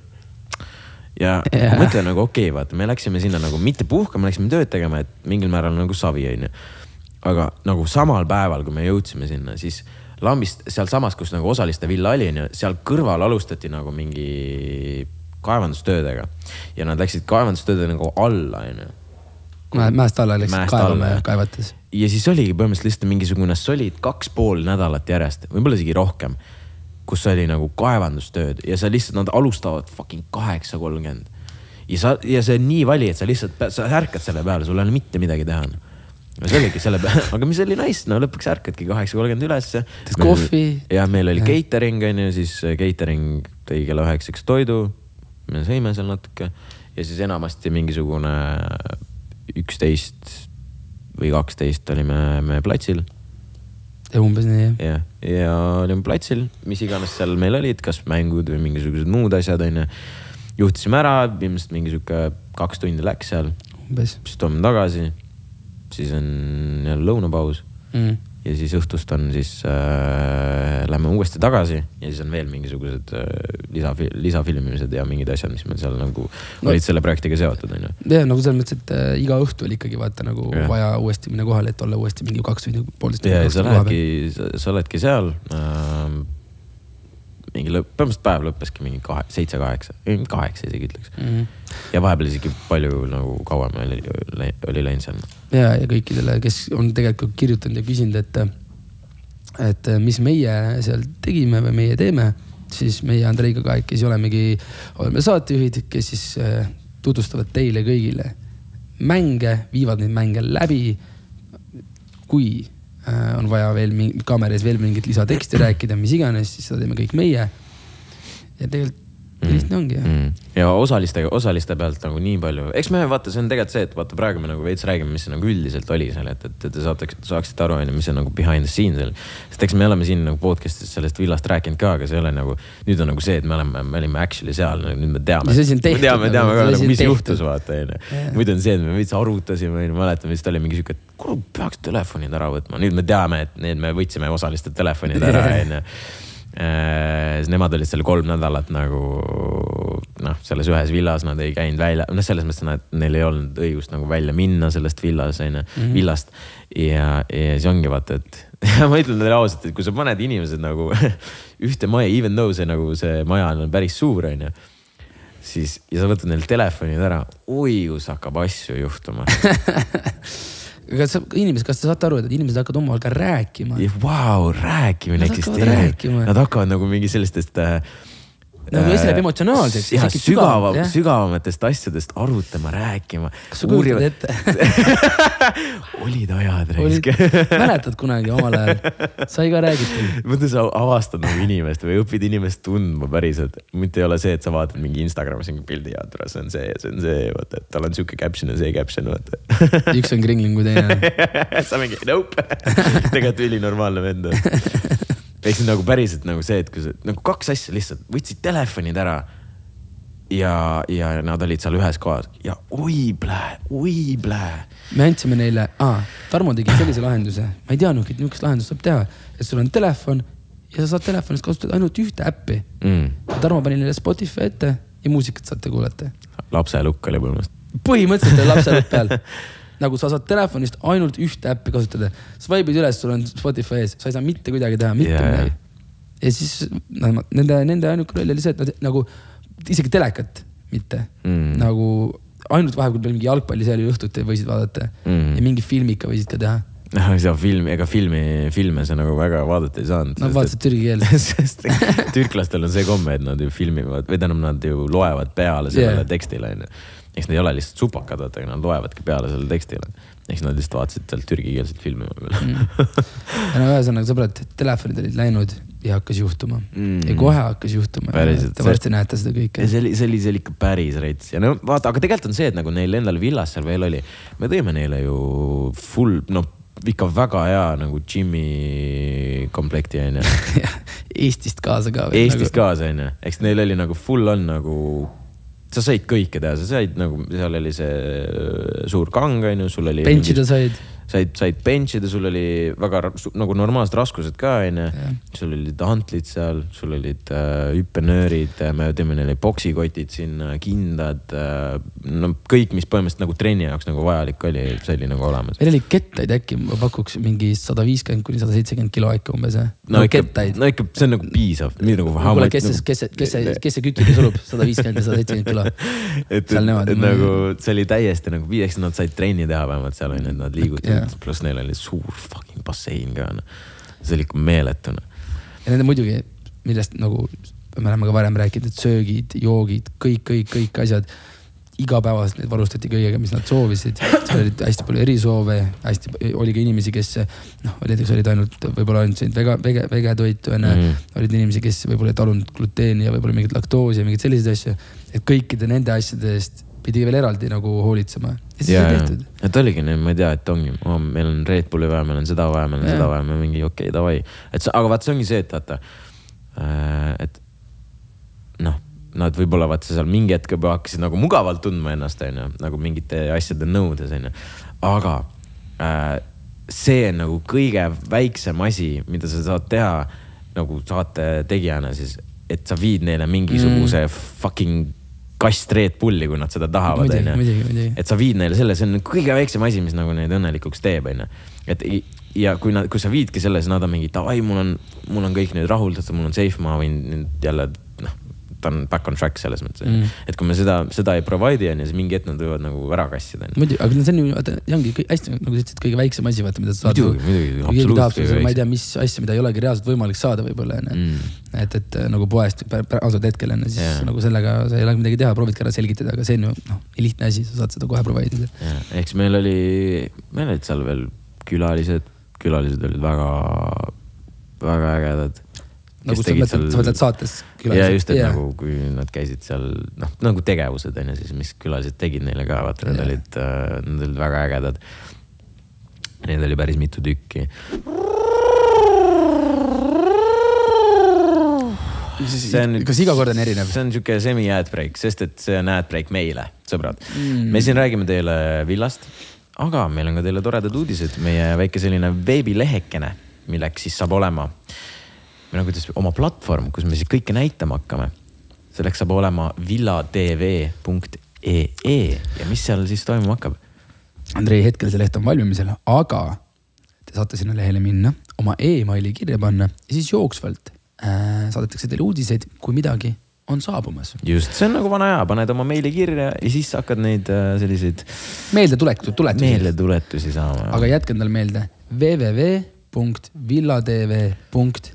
ja yeah. mõtle nagu okei okay,, vaata, me läksime sinna nagu mitte puhkama, läksime tööd tegema, et mingil määral nagu savi onju. aga nagu samal päeval, kui me jõudsime sinna, siis lambist sealsamas, kus nagu osaliste villa oli onju, seal kõrval alustati nagu mingi kaevandustöödega ja nad läksid kaevandustöödega nagu alla onju mäest alla kaevama alla, ja kaevates. ja siis oligi põhimõtteliselt lihtsalt mingisugune solid kaks pool nädalat järjest, võib-olla isegi rohkem, kus oli nagu kaevandustööd ja sa lihtsalt, nad alustavad fucking kaheksa kolmkümmend. ja sa, ja see on nii vali, et sa lihtsalt, sa ärkad selle peale, sul ei ole mitte midagi teha. no see oligi selle peale, *laughs* aga mis oli nice, no lõpuks ärkadki kaheksa kolmkümmend ülesse. Teed kohvi. ja meil oli Jah. catering on ju, siis catering tõi kella üheksaks toidu. me sõime seal natuke ja siis enamasti mingisugune üksteist või kaksteist olime me platsil. ja umbes nii jah. jah, ja olime platsil, mis iganes seal meil olid, kas mängud või mingisugused muud asjad, onju. juhtisime ära, ilmselt mingi sihuke kaks tundi läks seal, siis tuleme tagasi. siis on jälle lõunapaus mm.. Ja siis õhtust on siis äh,, lähme uuesti tagasi ja siis on veel mingisugused äh, lisa, lisafilmimised ja mingid asjad, mis meil seal nagu no. olid selle projektiga seotud, onju. ja nagu selles mõttes, et äh, iga õhtu oli ikkagi vaata nagu Jah. ja. vaja uuesti minna kohale, et olla uuesti mingi kaks või poolteist ja, ja sa lähedki, sa oledki seal ähm,. Mingi lõpp, põhimõtteliselt päev lõppeski mingi kahe, seitse-kaheksa, kaheksa isegi ütleks. Mhm. ja vahepeal isegi palju nagu kauem oli, oli läinud seal. ja, ja kõikidele, kes on tegelikult kirjutanud ja küsinud, et, et mis meie seal tegime või meie teeme, siis meie Andreiga kahekesi olemegi, oleme saatejuhid, kes siis äh, tutvustavad teile kõigile mänge, viivad neid mänge läbi. kui on vaja veel mingi kaamera ees veel mingit lisateksti rääkida, mis iganes, siis seda teeme kõik meie. ja tegelikult nii lihtne ongi jah. mm.. ja osalistega, osaliste pealt nagu nii palju, eks me vaata, see on tegelikult see, et vaata praegu me nagu veits räägime, mis see nagu üldiselt oli seal, et, et, te saate, saaksite aru, onju, mis on nagu behind the scenes seal. sest eks me oleme siin nagu podcast'is sellest villast rääkinud ka, aga see ei ole nagu, nüüd on nagu see, et me oleme, me olime actually seal, nüüd me teame. Me teame, nagu, teame ka see asi nagu, mis tehtud. juhtus, vaata onju Jaa.. muidu on see, et me veits arutasime, onju, mäletan vist oli mingi sihuke, et kuule, peaks telefonid ära võtma, nüüd me teame, et need me võtsime osaliste telefonid ära, *laughs* onju siis nemad olid seal kolm nädalat nagu noh, selles ühes villas nad ei käinud välja, noh, selles mõttes nad, neil ei olnud õigust nagu välja minna sellest villas onju, villast. ja, ja siis ongi vaata, et *laughs* ma ütlen teile ausalt, et kui sa paned inimesed nagu *laughs* ühte maja, even though see nagu see maja on päris suur onju siis ja sa võtad neil telefonid ära, oi kus hakkab asju juhtuma. *laughs* sa, inimesed, kas te saate aru, et inimesed hakkavad omavahel ka rääkima? Vau, rääkimine eksisteerib nad hakkavad nagu mingi sellistest äh,. Nagu esineb emotsionaalseks, jah, sügava sügavamatest asjadest arutama, rääkima. kas sa kujutad ette? *laughs* olid ajad, raisk., mäletad kunagi omal ajal, sai ka räägitud. *laughs* mõtle, sa avastad nagu inimest või õpid inimest tundma päriselt, mitte ei ole see, et sa vaatad mingi Instagramis mingi pildi ja tule, see on see ja see on see, vaata, et tal on sihuke caption ja see caption, vaata. üks on kringling kui teine. *laughs* sa mingi nope, tegelikult ülinormaalne vend on. Ehk siis nagu päriselt nagu see, et kui sa nagu kaks asja lihtsalt võtsid telefonid ära. ja, ja nad olid seal ühes kohas ja oi plää, oi plää. me andsime neile ah,, Tarmo tegi sellise lahenduse, ma ei teadnudki, et niisugust lahendust saab teha, et sul on telefon ja sa saad telefonist kasutada ainult ühte äppi. Mm. Tarmo pani neile Spotify ette ja muusikat saate kuulata. lapselukk oli põhimõtteliselt. põhimõtteliselt oli lapse lõpp peal. *laughs* nagu sa saad telefonist ainult ühte äppi kasutada, swipe'id üles, sul on Spotify ees, sa ei saa mitte kuidagi teha, mitte yeah. midagi. ja siis no, nende, nende ainuke roll oli see, et nad nagu isegi telekat mitte Mm. nagu ainult vahepeal peal mingi jalgpalliseeri õhtuti võisid vaadata Mm. ja mingi filmika võisid ka teha. noh, seda filmi, ega filmi, filme sa nagu väga vaadata ei saanud. Nad vaatasid türgi keeles. *laughs* sest türklastel on see komme, et nad ju filmivad või tähendab, nad ju loevad peale sellele yeah. tekstile onju. Eks nad ei ole lihtsalt supakad, vaata, aga nad loevadki peale sellele tekstile. eks nad lihtsalt vaatasid sealt türgikeelset filmi võib-olla. ja no ühesõnaga sõbrad, telefonid olid läinud ja hakkas juhtuma Mm. ja kohe hakkas juhtuma. Päriselt, Te see- varsti näete seda kõike see oli, see oli, see oli ikka päris rets ja no vaata, aga tegelikult on see, et nagu neil endal villas seal veel oli, me tõime neile ju full, noh ikka väga hea nagu džimmi komplekti onju. *laughs* Eestist kaasa ka. Eestist kaasa onju, eks neil oli nagu full on nagu, sa said kõike teha, sa said nagu, seal oli see äh, suur kang onju, sul oli. bench'ida said. said, said bench ida, sul oli väga nagu normaalsed raskused ka onju sul olid hantlid seal, sul olid äh, hüppenöörid äh,, me teeme neile poksikotid sinna, kindad äh,. no kõik, mis põhimõtteliselt nagu trenni jaoks nagu vajalik oli, see oli nagu olemas. meil oli kettaid äkki, ma pakuks mingi sada viiskümmend kuni sada seitsekümmend kilo äkki umbes jah. no ikka, kettaid. no ikka see on nagu piisav, nagu. kuule, kes see, kes see, kes see, kes see kükiga sulub, sada viiskümmend ja sada seitsekümmend kilo. *laughs* et, et, et nagu see oli täiesti nagu, eks nad said trenni teha vähemalt seal onju, et nad Jah. liigutasid, pluss neil oli suur fucking bassein ka noh. see oli ikka meeletu noh. ja nende muidugi, millest nagu me oleme ka varem rääkinud, et söögid, joogid, kõik, kõik, kõik asjad. igapäevaselt neid varustati kõigega, mis nad soovisid, seal oli hästi palju erisoove, hästi oli ka inimesi, kes noh, näiteks olid ainult võib-olla ainult sõid vega, vege, vegetoitu onju mm. -hmm. olid inimesi, kes võib-olla ei talunud gluteeni ja võib-olla mingit laktoosi ja mingeid selliseid asju. et kõikide nende asjade eest pidi veel eraldi nagu hoolitsema ja siis ja sai, ja tehtud. et oligi nii, ma ei tea, et ongi oh,, meil on Red Bulli vaja, meil on seda vaja, meil on Jaa. seda vaja, me mingi okei okay,, davai. et sa, aga vaat see ongi see, et vaata, et noh, nad võib-olla vaata seal mingi hetk juba hakkasid nagu mugavalt tundma ennast, onju, nagu mingite asjade nõudes, onju. aga äh, see on nagu kõige väiksem asi, mida sa saad teha nagu saate tegijana siis, et sa viid neile mingisuguse mm. fucking kast Red Bulli, kui nad seda tahavad, onju et sa viid neile selle, see on kõige väiksem asi, mis nagu neid õnnelikuks teeb, onju. et ja kui nad, kui sa viidki selle, siis nad on mingi davai, mul on, mul on kõik nüüd rahuldatud, mul on safe, ma võin nüüd jälle ta on back on track selles mõttes mm.. et kui me seda, seda ei provide'i onju, siis mingi hetk nad võivad nagu ära kassida. muidugi, aga see on ju, vaata, see ongi hästi, nagu sa ütlesid, kõige väiksem asi, vaata, mida sa saad. Muidugi, muidugi, kui keegi absoluutselt ma ei tea, mis asja, mida ei olegi reaalselt võimalik saada võib-olla onju Mm. et, et äh, nagu poest ausalt hetkel onju, siis Jaa. yeah. nagu sellega sa ei ole midagi teha, proovidki ära selgitada, aga see on ju noh, lihtne asi, sa saad seda kohe provide ida. ehk siis meil oli, meil olid seal veel külalised, külalised olid väga, väga ägedad. Nagu sa mõtled, sa mõtled saates ja just, et nagu, kui nad käisid seal noh, nagu tegevused on ju siis, mis külalised tegid neile ka, vaata need Jaa. olid, need olid väga ägedad. Neid oli päris mitu tükki. see on kas iga kord on erinev? see on sihuke semi ad break, sest et see on ad break meile, sõbrad mm.. me siin räägime teile villast, aga meil on ka teile toredad uudised, meie väike selline veebilehekene, milleks siis saab olema, või no kuidas, oma platvorm, kus me siis kõike näitama hakkame. selleks saab olema villatv.ee ja mis seal siis toimuma hakkab? Andrei, hetkel see leht on valmimisel, aga te saate sinna lehele minna, oma emaili kirja panna ja siis jooksvalt äh, saadetakse teile uudiseid, kui midagi on saabumas. just, see on nagu vana hea, paned oma meili kirja ja siis hakkad neid äh, selliseid meeldetuletud, tuletusi. meeldetuletusi saama. aga jätke endale meelde www.villatv.ee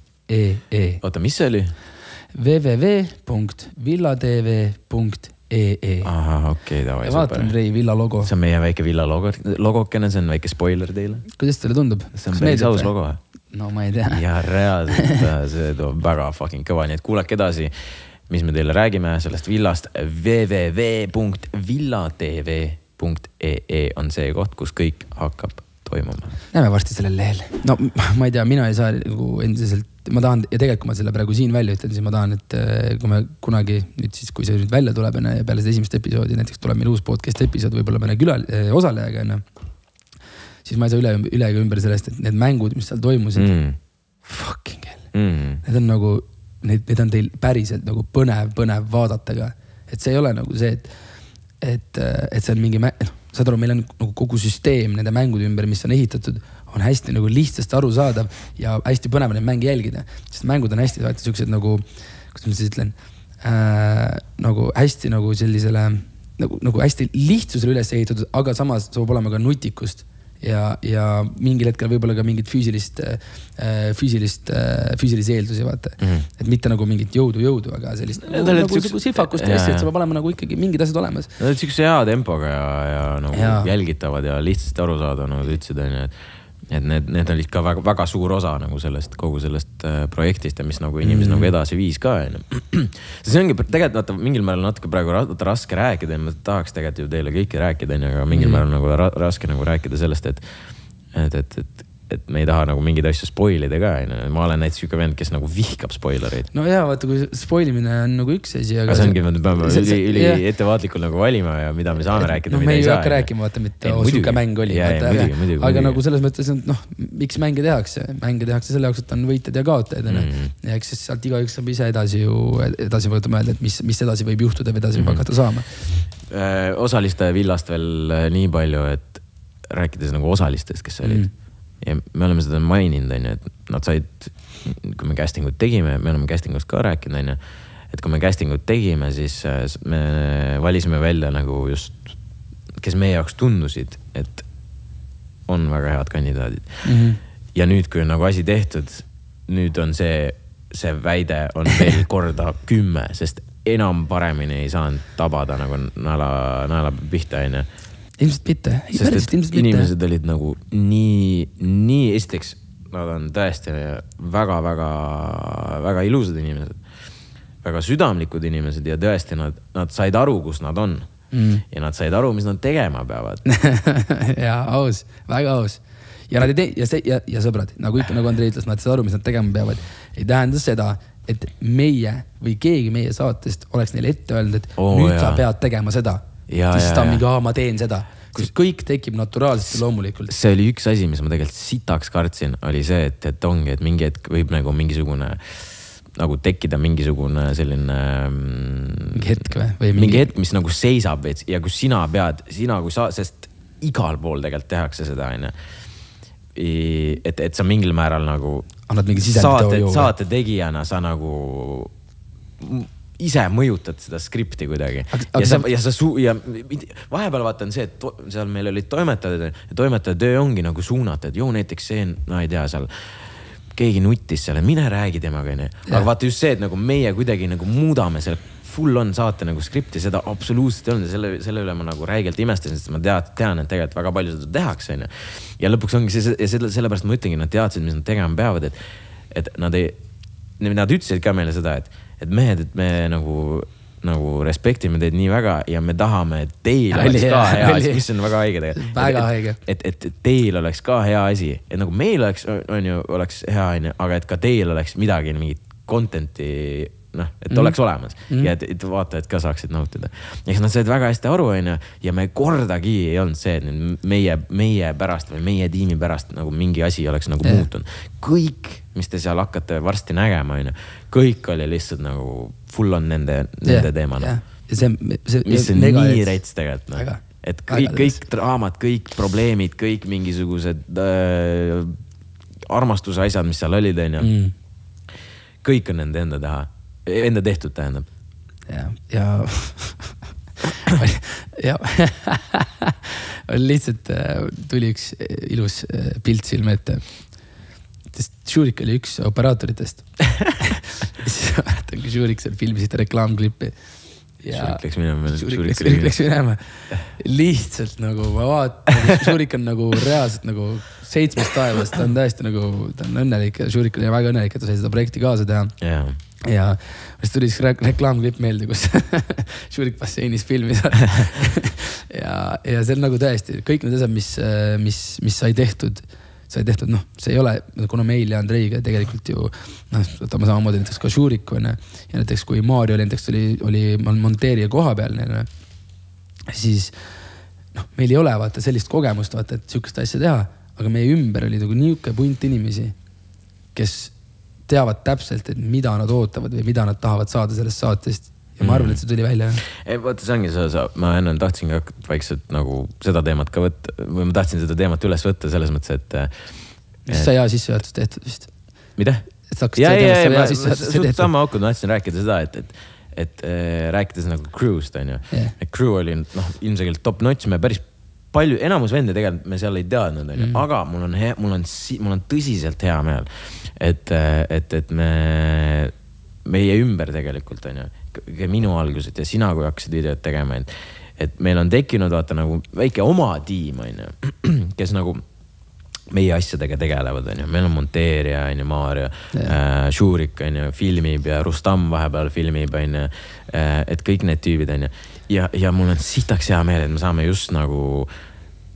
oota, mis see oli? www.villatv.ee ahah, okei, davai. ja vaata Andrei Villa logo, see on meie väike villa logo, logokene, see on väike spoiler teile. kuidas teile tundub? see on päris aus logo. no ma ei tea. ja reaalselt äh, see toob väga fucking kõva, nii et kuulake edasi, mis me teile räägime sellest villast. www.villatv.ee on see koht, kus kõik hakkab toimuma. näeme varsti sellel lehel. no *laughs* ma ei tea, mina ei saa nagu endiselt, ma tahan ja tegelikult kui ma selle praegu siin välja ütlen, siis ma tahan, et eh, kui me kunagi nüüd siis, kui see nüüd välja tuleb onju ja peale seda esimest episoodi näiteks tuleb meil uus podcast'i episood võib-olla mõne külal-, osalejaga onju. siis ma ei saa üle, üle ega ümber sellest, et need mängud, mis seal toimusid mm., fucking hell, Mm. need on nagu, need, need on teil päriselt nagu põnev, põnev vaadata ka. et see ei ole nagu see, et, et, et see on mingi noh, saad aru, meil on nagu kogu süsteem nende mängude ümber, mis on ehitatud, on hästi nagu lihtsasti arusaadav ja hästi põnev neid mänge jälgida. sest mängud on hästi vaata siuksed nagu, kuidas ma siis ütlen äh,, nagu hästi nagu sellisele nagu, nagu hästi lihtsusele üles ehitatud, aga samas saab olema ka nutikust ja, ja mingil hetkel võib-olla ka mingit füüsilist, füüsilist, füüsilisi eeldusi vaata mm. -hmm. et mitte nagu mingit jõudu, jõudu, aga sellist Need nagu, nagu, nagu sihvakust ja hästi, et sul peab olema nagu ikkagi mingid asjad olemas. Nad olid siukse hea tempoga ja, ja nagu ja. Jälgitavad ja lihtsasti arusaadav, nagu sa ütlesid, onju, et. Et need, need olid ka väga, väga suur osa nagu sellest, kogu sellest äh, projektist ja mis nagu inimesi mm. nagu edasi viis ka, onju. see ongi tegelikult vaata mingil määral natuke praegu ra raske rääkida ja ma tahaks tegelikult ju teile kõike rääkida, onju, aga mingil mm. määral nagu ra raske nagu rääkida sellest, et, et, et, et et me ei taha nagu mingeid asju spoil ida ka, onju. ma olen näiteks siuke vend, kes nagu vihkab spoilereid. no ja vaata, kui spoil imine on nagu üks asi, aga. aga see ongi, me peame üli, üli ettevaatlikult nagu valima ja mida me saame rääkida, no mida me ei ei saa. hakka rääkima, vaata, mitte Ei, muidugi. sihuke mäng oli. Jaa, jaa, muidugi, aga muidugi. nagu selles mõttes, et noh, miks mänge tehakse, mänge tehakse selle jaoks, et on võitjad ja kaotajad onju mm.. ja eks siis sealt igaüks saab ise edasi ju, edasi võtta mõelda, et mis, mis edasi võib juhtuda või edasi võib hakata saama. Äh, osaliste villast veel äh, nii palju, et rääkides nagu osalistest, kes olid mm. Ja me oleme seda maininud, onju, et nad said, kui me casting ut tegime, me oleme casting ust ka rääkinud, onju. et kui me casting ut tegime, siis äh, me valisime välja nagu just, kes meie jaoks tundusid, et on väga head kandidaadid mm. -hmm. ja nüüd, kui on nagu asi tehtud, nüüd on see, see väide on veel *laughs* korda kümme, sest enam paremini ei saanud tabada nagu naela, naela pihta, onju ilmselt mitte, sest et ilmselt mitte. inimesed olid nagu nii, nii esiteks nad on tõesti väga-väga-väga ilusad inimesed. väga südamlikud inimesed ja tõesti nad, nad said aru, kus nad on. mm. ja nad said aru, mis nad tegema peavad *laughs* ja aus, väga aus ja nad ei tee ja see ja, ja sõbrad, nagu ikka, nagu Andrei ütles, nad saavad aru, mis nad tegema peavad. ei tähenda seda, et meie või keegi meie saatest oleks neile ette öelnud, et oh, nüüd jaa. sa pead tegema seda. Siis ta on mingi, aa, ma teen seda kus kõik tekib naturaalselt ja loomulikult. see oli üks asi, mis ma tegelikult sitaks kartsin, oli see, et, et ongi, et mingi hetk võib nagu mingisugune nagu tekkida mingisugune selline. Mm, mingi hetk või, või mingi... mingi hetk, mis nagu seisab veits ja kus sina pead, sina kui sa, sest igal pool tegelikult tehakse seda, onju. et, et sa mingil määral nagu. annad mingi sisendi. saate, saate tegijana sa nagu ise mõjutad seda skripti kuidagi. ja sa, ja sa suu- ja vahepeal vaata on see, et to, seal meil olid toimetajad ja toimetaja töö ongi nagu suunata, et joo näiteks see, no ei tea, seal keegi nuttis seal, mine räägi temaga onju. aga vaata just see, et nagu meie kuidagi nagu muudame selle full on saate nagu skripti, seda absoluutselt ei olnud ja selle, selle üle ma nagu räigelt imestasin, sest ma tead, tean, et tegelikult väga palju seda tehakse, onju. ja lõpuks ongi see, ja selle, sellepärast ma ütlengi, nad teadsid, mis nad tegema peavad, et, et nad ei, nad ütlesid ka meile seda, et et mehed, et me nagu, nagu respektime teid nii väga ja me tahame, et teil oleks ka hea asi, mis on väga haige tegelikult. väga haige. et, et, et teil oleks ka hea asi, et nagu meil oleks, on ju, oleks hea, on ju, aga et ka teil oleks midagi, mingit content'i noh, et mm. oleks olemas mm. ja et, et vaatajad ka saaksid nautida. eks nad said väga hästi aru, onju, ja me kordagi ei olnud see, et meie, meie pärast või meie tiimi pärast nagu mingi asi oleks nagu yeah. muutunud. kõik, mis te seal hakkate varsti nägema, onju, kõik oli lihtsalt nagu full on nende, nende yeah. teema yeah.. ja see, see. mis on nii rets tegelikult noh et kõik, kõik draamad, kõik probleemid, kõik mingisugused äh, armastuse asjad, mis seal olid, onju mm kõik on nende enda teha enda tehtud tähendab. ja, *laughs* ja *laughs* ja lihtsalt äh, tuli üks äh, ilus äh, pilt silme ette. sest Šurik oli üks operaatoritest *laughs* siis mäletan, kui Šurik seal filmis seda reklaamklippi. Šurik läks minema. Šurik läks minema. lihtsalt nagu ma vaatan, Šurik on nagu reaalselt nagu seitsmest taevast, ta on täiesti nagu, ta on õnnelik ja Šurik oli väga õnnelik, et ta sai seda projekti kaasa teha yeah ja siis tuli siis reklaamklipp meelde, kus *laughs* Šurik basseinis filmis *laughs* ja, ja see on nagu tõesti kõik need asjad, mis, mis, mis sai tehtud, sai tehtud, noh, see ei ole, kuna meil ja Andreiga tegelikult ju noh, võtame samamoodi näiteks ka Šurik on ju. ja näiteks kui Maarja oli näiteks oli, oli monteerija koha peal neil, siis noh, meil ei ole vaata sellist kogemust, vaata, et sihukest asja teha, aga meie ümber oli nagu nihuke punt inimesi, kes teavad täpselt, et mida nad ootavad või mida nad tahavad saada sellest saatest ja ma arvan, et see tuli välja. ei vaata, see ongi see, sa, ma enne tahtsingi vaikselt nagu seda teemat ka võtta või ma tahtsin seda teemat üles võtta selles mõttes, et. mis sai hea sissejuhatus tehtud vist. mida? et ja, ja, ja, ma suht sama auku tahtsin rääkida seda, et, et, et äh, rääkides nagu crew'st on ju yeah.. et crew oli noh, ilmselgelt top notch, me päris palju, enamus vende tegelikult me seal ei teadnud, onju, mm. aga mul on hea, mul on, mul on tõsiselt hea meel et, et, et me, meie ümber tegelikult on ju, minu algused ja sina, kui hakkasid videot tegema, et, et meil on tekkinud vaata nagu väike oma tiim on ju, *clears throat* kes nagu meie asjadega tegelevad, onju, meil on monteerija, onju, Maarja äh,, Šurik, onju, filmib ja Rustam vahepeal filmib, onju äh,. et kõik need tüübid, onju. Ja, ja mul on sitaks hea meel, et me saame just nagu,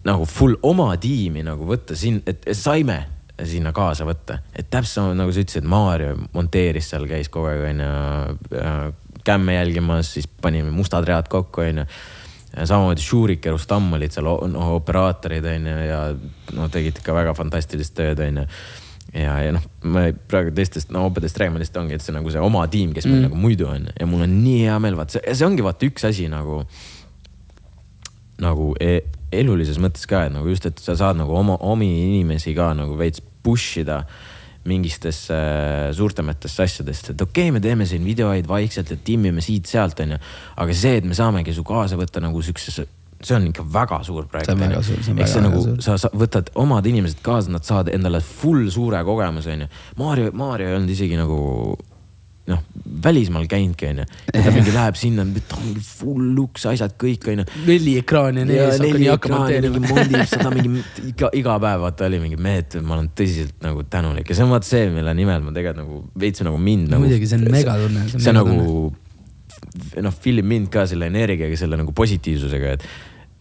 nagu full oma tiimi nagu võtta siin, et saime sinna kaasa võtta. et täpselt nagu sa ütlesid, Maarja monteeris seal, käis kogu aeg onju kämme jälgimas, siis panime mustad read kokku onju. samamoodi Šurik ja Rustam olid seal no, operaatorid onju ja no tegid ikka väga fantastilist tööd onju ja, ja noh, me praegu teistest no, obedest räägime, lihtsalt ongi, et see nagu see oma tiim, kes meil mm. nagu muidu on ja mul on nii hea meel, vaata see, see ongi vaata üks asi nagu, nagu e elulises mõttes ka, et nagu just, et sa saad nagu oma, omi inimesi ka nagu veits push ida mingitesse äh, suurtematesse asjadesse, et okei okay,, me teeme siin videoid vaikselt ja timmime siit-sealt, onju. aga see, et me saamegi su kaasa võtta nagu siuksesse, see on ikka väga suur projekt. see on väga suur, see on väga, väga nagu, suur. sa, võtad omad inimesed kaasa, nad saavad endale full suure kogemuse, onju. Maarja, Maarja ei olnud isegi nagu noh, välismaal käinudki onju. ta mingi läheb sinna, ta on mingi full luks, asjad kõik onju. neli ekraani on ees, hakka nii hakkama mingi mondib seda mingi *laughs* iga, iga päev vaata oli mingi mehed, ma olen tõsiselt nagu tänulik ja see on vaata see, mille nimel ma tegelikult nagu veits nagu mind nagu. muidugi, see on megatunne. see on nagu noh, film mind ka selle energiaga, selle nagu positiivsusega, et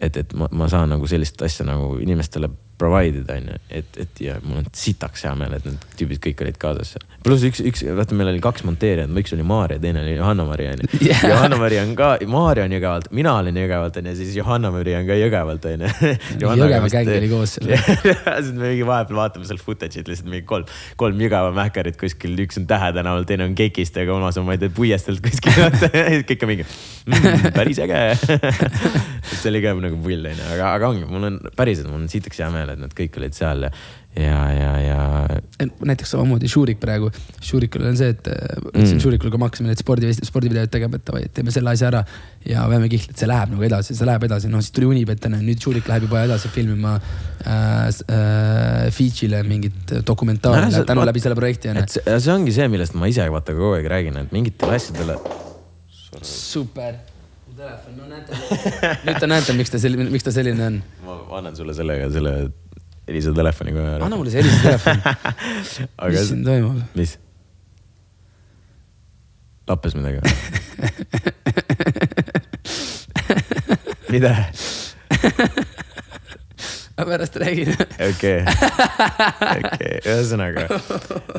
et, et ma, ma saan nagu sellist asja nagu inimestele provide ida, onju, et, et ja mul on sitaks hea meel, et need tüübid kõik olid kaasas seal. pluss üks, üks, vaata, meil oli kaks monteerijat, üks oli Maarja, teine oli Johanna-Mari onju *laughs* Jaa. yeah.. Johanna-Mari on ka, Maarja on Jõgevalt, mina olin Jõgevalt onju, siis Johanna-Mari on ka Jõgevalt onju. *laughs* Jõgeva gäng oli koos seal. *laughs* siis me mingi vahepeal vaatame seal footage'it lihtsalt mingi kolm, kolm Jõgeva mähkarit kuskil, üks on Tähe tänaval, teine on Kekist ja kolmas on, ma ei tea, Puiesteelt kuskil. kõik on mingi mm,, päris äge. see oli ka nagu pull onju, aga, aga ongi, mul on päriselt, mul on sitaks hea meel, et nad kõik olid seal ja, ja, ja, näiteks samamoodi Šurik praegu, Šurikul on see, et äh, ütlesin mm. Šurikule, kui me hakkasime neid spordi, spordivideoid tegema, et davai, teeme selle asja ära ja veame kihla, et see läheb nagu edasi, see läheb edasi, noh siis tuli Unibet onju, nüüd Šurik läheb juba edasi filmima äh, äh, Fidžile mingit dokumentaali see- tänu läbi selle projekti onju see, see ongi see, millest ma ise vaata kogu aeg räägin, et mingitele asjadele super. telefon, no näete, *laughs* nüüd te näete, miks ta selline, miks ta selline on. ma annan sulle sellega selle Elisa telefoni kohe ära. anna mulle see helise telefon, *laughs* mis siin toimub? mis? lappes midagi või? *laughs* mida? ma pärast räägin. okei, okei, ühesõnaga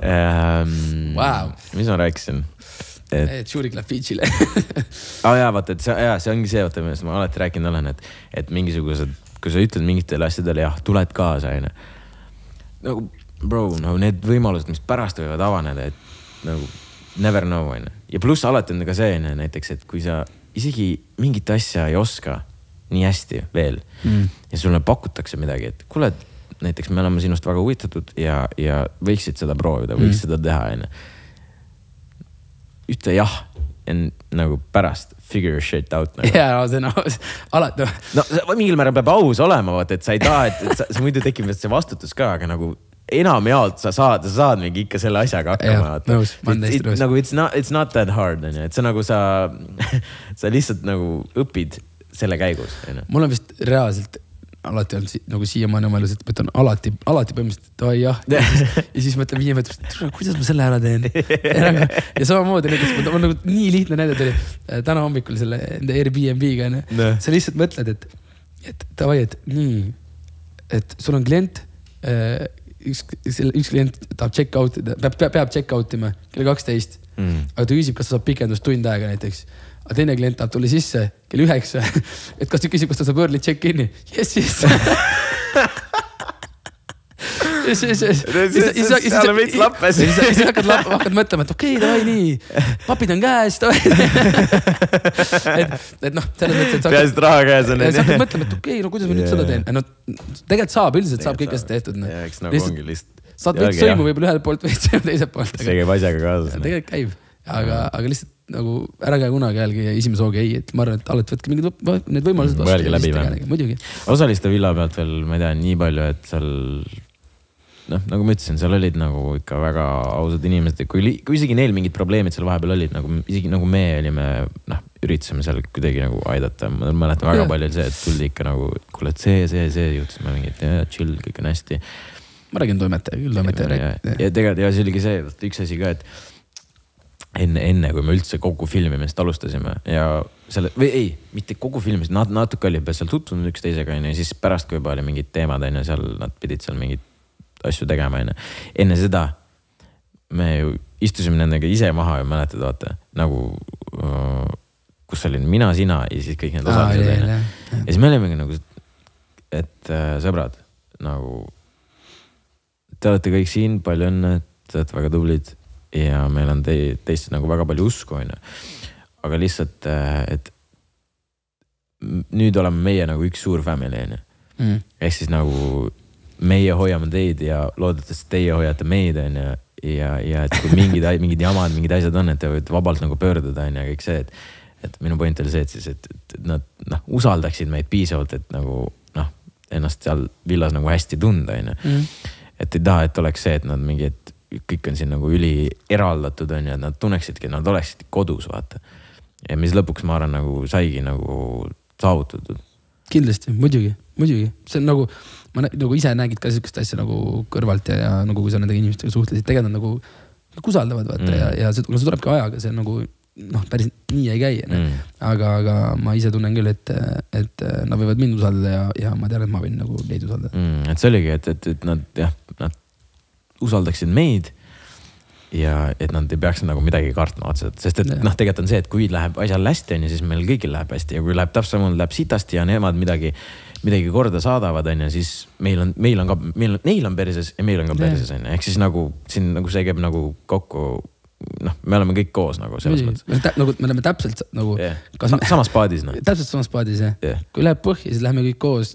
ähm, Vau. mis ma rääkisin? et et Šurik läheb Fidžile. aa oh, jaa, vaata, et see, jaa, see ongi see, vaata, millest ma alati rääkinud olen, et, et mingisugused, kui sa ütled mingitele asjadele jah, tuled kaasa, onju. nagu bro, no need võimalused, mis pärast võivad avaneda, et nagu never know, onju. ja pluss alati on ka see, onju, näiteks, et kui sa isegi mingit asja ei oska nii hästi veel mm. ja sulle pakutakse midagi, et kuule, et näiteks me oleme sinust väga huvitatud ja, ja võiksid seda proovida, võiks mm. seda teha, onju ütle jah nagu pärast figure shit out nagu. *laughs* ja see on aus, alati. no mingil määral peab aus olema, vaata, et sa ei taha, et, et sa, muidu tekib see vastutus ka, aga nagu enamjaolt sa saad, sa saad mingi ikka selle asjaga hakkama. nõus, ma olen täiesti nõus. nagu it's not, it's not that hard on ju, et see nagu sa, *laughs* sa lihtsalt nagu õpid selle käigus, mul on vist reaalselt alati olnud nagu siiamaani oma elus, et ma ütlen alati, alati põhimõtteliselt davai jah. *laughs* ja siis mõtlen viie meetri pärast, kuidas ma selle ära teen. *laughs* ja samamoodi näiteks, mul nagu nii lihtne näide tuli äh, täna hommikul selle enda Airbnb-ga onju sa lihtsalt mõtled, et, et davai, et nii, et sul on klient äh, üks, üks klient tahab check out ida, peab, peab, peab check out ima kell kaksteist Mm. aga ta küsib, kas ta saab pikendust tund aega näiteks. Aga teine klient tahab tulla sisse kell üheksa, *laughs* et kas ta küsib, kas ta saab early check-in'i, yes, yes. *laughs* ja siis, siis, siis, siis, seal on veits lappes. siis, siis hakkad, hakkad mõtlema, et okei okay,, davai nii, papid on käes, davai. *laughs* et, et noh, selles mõttes, et peaasi, et raha käes on. sa hakkad mõtlema, et okei okay,, no kuidas ma nüüd Jaa. seda teen, no tegelikult saab, üldiselt saab kõik asjad tehtud. ja eks nagu ongi lihtsalt. saad veits sõimu võib-olla ühelt poolt, veits sõimu teiselt poolt. see käib asjaga kaasas. tegelikult käib, aga, aga lihtsalt nagu ära käi kunagi jällegi esimese hooga ei, et ma arvan, et alati võtke mingid need võimalused Mm, mõelge läbi vähemalt. muidugi. osaliste villa pealt veel, ma ei tea, nii palju, et seal noh, nagu ma ütlesin, seal olid nagu ikka väga ausad inimesed, kui, kui isegi neil mingid probleemid seal vahepeal olid nagu isegi nagu me olime, noh, üritasime seal kuidagi nagu aidata, ma mäletan väga Jah. palju see, et tuldi ikka nagu, kuule, et see, see, see juhtus, ma mingi, et chill, kõik on hästi. ma räägin toimetaja, küll toimetaja ja, räägib. ja tegelikult ja see oligi see, üks asi ka, et enne, enne kui me üldse kogu filmimist alustasime ja selle või ei, mitte kogu filmimist, nad natuke olid seal tutvunud üksteisega onju ja siis pärast, kui juba oli mingid teemad onju, seal nad pidid seal mingeid asju tegema onju. enne seda me ju istusime nendega ise maha ja mäletad, vaata nagu kus olin mina, sina ja siis kõik need osalised onju. ja siis me olimegi nagu, et sõbrad nagu. Te olete kõik siin, palju õnne, te olete väga tublid ja meil on te teistes nagu väga palju usku, onju. aga lihtsalt, et m- nüüd oleme meie nagu üks suur family, onju. Mm. ehk siis nagu meie hoiame teid ja loodetavasti teie hoiate meid, onju. ja, ja et kui mingid, mingid jamad, mingid asjad on, et te võite vabalt nagu pöörduda, onju, kõik see, et. et minu point oli see, et siis, et, et et nad noh, usaldaksid meid piisavalt, et nagu noh, ennast seal villas nagu hästi tunda, onju. Mm. et ei taha, et oleks see, et nad mingi, et kõik on siin nagu üli eraldatud on ju, et nad tunneksidki, nad oleksid kodus, vaata. ja mis lõpuks ma arvan, nagu saigi nagu saavutatud. kindlasti, muidugi, muidugi, see on nagu, ma nagu ise nägid ka sihukest asja nagu kõrvalt ja, ja nagu kui sa nende inimestega suhtlesid, tegelikult nad nagu kõik usaldavad vaata Mm. mm. ja, ja see, see tulebki ajaga, see on nagu noh, päris nii ei käi onju Mm. aga, aga ma ise tunnen küll, et, et nad võivad mind usaldada ja, ja ma tean, et ma võin nagu neid usaldada. mm,. et see oligi, et, et, et nad jah, nad usaldaksid meid ja et nad ei peaks nagu midagi kartma otseselt, sest et noh, tegelikult on see, et kui läheb asjal hästi, onju, siis meil kõigil läheb hästi. Ja kui läheb täpselt samamoodi läheb sitasti ja nemad midagi, midagi korda saadavad, onju, siis meil on, meil on ka, meil neil on perses ja meil on ka perses onju, ehk siis nagu siin nagu see käib nagu kokku. noh, me oleme kõik koos nagu selles mõttes. nagu me oleme täpselt nagu Yeah. me, samas paadis noh. täpselt samas paadis jah Jah. kui läheb põhja, siis lähme kõik koos.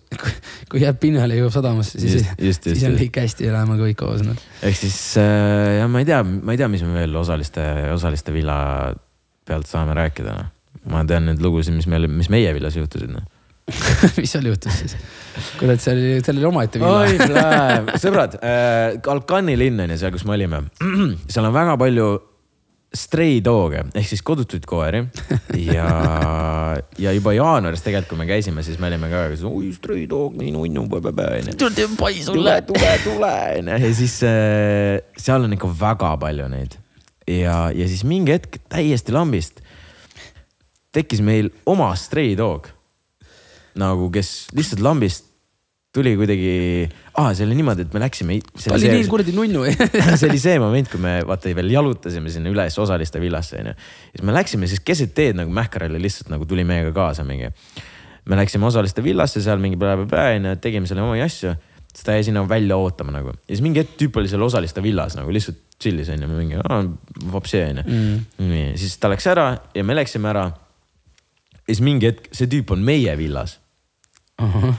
kui jääb pinnale, jõuab sadamasse, siis siis just- on kõik hästi ja läheme kõik koos noh. ehk siis äh, jah, ma ei tea, ma ei tea, mis me veel osaliste, osaliste villa pealt saame rääkida noh. ma tean neid lugusid, mis meil, mis meie villas juhtusid noh. *laughs* mis seal juhtus siis? kurat, seal oli, seal oli omaette villa. sõbrad äh,, Alkani linn on ju seal, kus me olime. *clears throat* seal on väga palju stray dog'e ehk siis kodutuid koeri ja, *laughs* ja juba jaanuaris tegelikult, kui me käisime, siis me olime ka, oi stray dog, nii nunnu, onju. tule teeme pai tule sulle., tule, tule onju ja siis äh, seal on ikka väga palju neid ja, ja siis mingi hetk täiesti lambist tekkis meil oma stray dog. nagu, kes lihtsalt lambist tuli kuidagi, aa, see oli niimoodi, et me läksime. ta oli nii kuradi nunnu. *laughs* see oli see moment, kui me vaata veel jalutasime sinna üles osaliste villasse onju. siis me läksime siis keset teed nagu Mähkar oli lihtsalt nagu tuli meiega kaasa mingi. me läksime osaliste villasse seal mingi blä-blä-blä onju, tegime seal omi asju. siis ta jäi sinna välja ootama nagu ja siis mingi hetk tüüp oli seal osaliste villas nagu lihtsalt chill'is onju, mingi vapsi onju. nii, siis ta läks ära ja me läksime ära. ja siis mingi hetk see tüüp on meie villas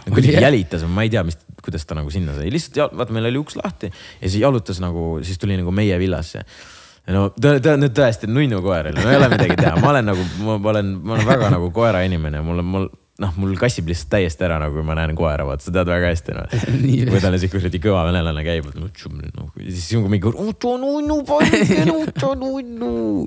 kuidagi jälitas või ma ei tea, mis, kuidas ta nagu sinna sai, lihtsalt vaata, meil oli uks lahti ja siis jalutas nagu, siis tuli nagu meie villasse. no ta, ta on nüüd tõesti nunnu koer no ei ole midagi teha, ma olen nagu, ma olen, ma olen väga nagu koera inimene, mul on, mul noh, mul kassib lihtsalt täiesti ära nagu, ma näen koera, vaata sa tead väga hästi noh. *laughs* Kui tal on siuke kuradi kõva venelane käib, noh siis on mingi nunnu, otso nunnu.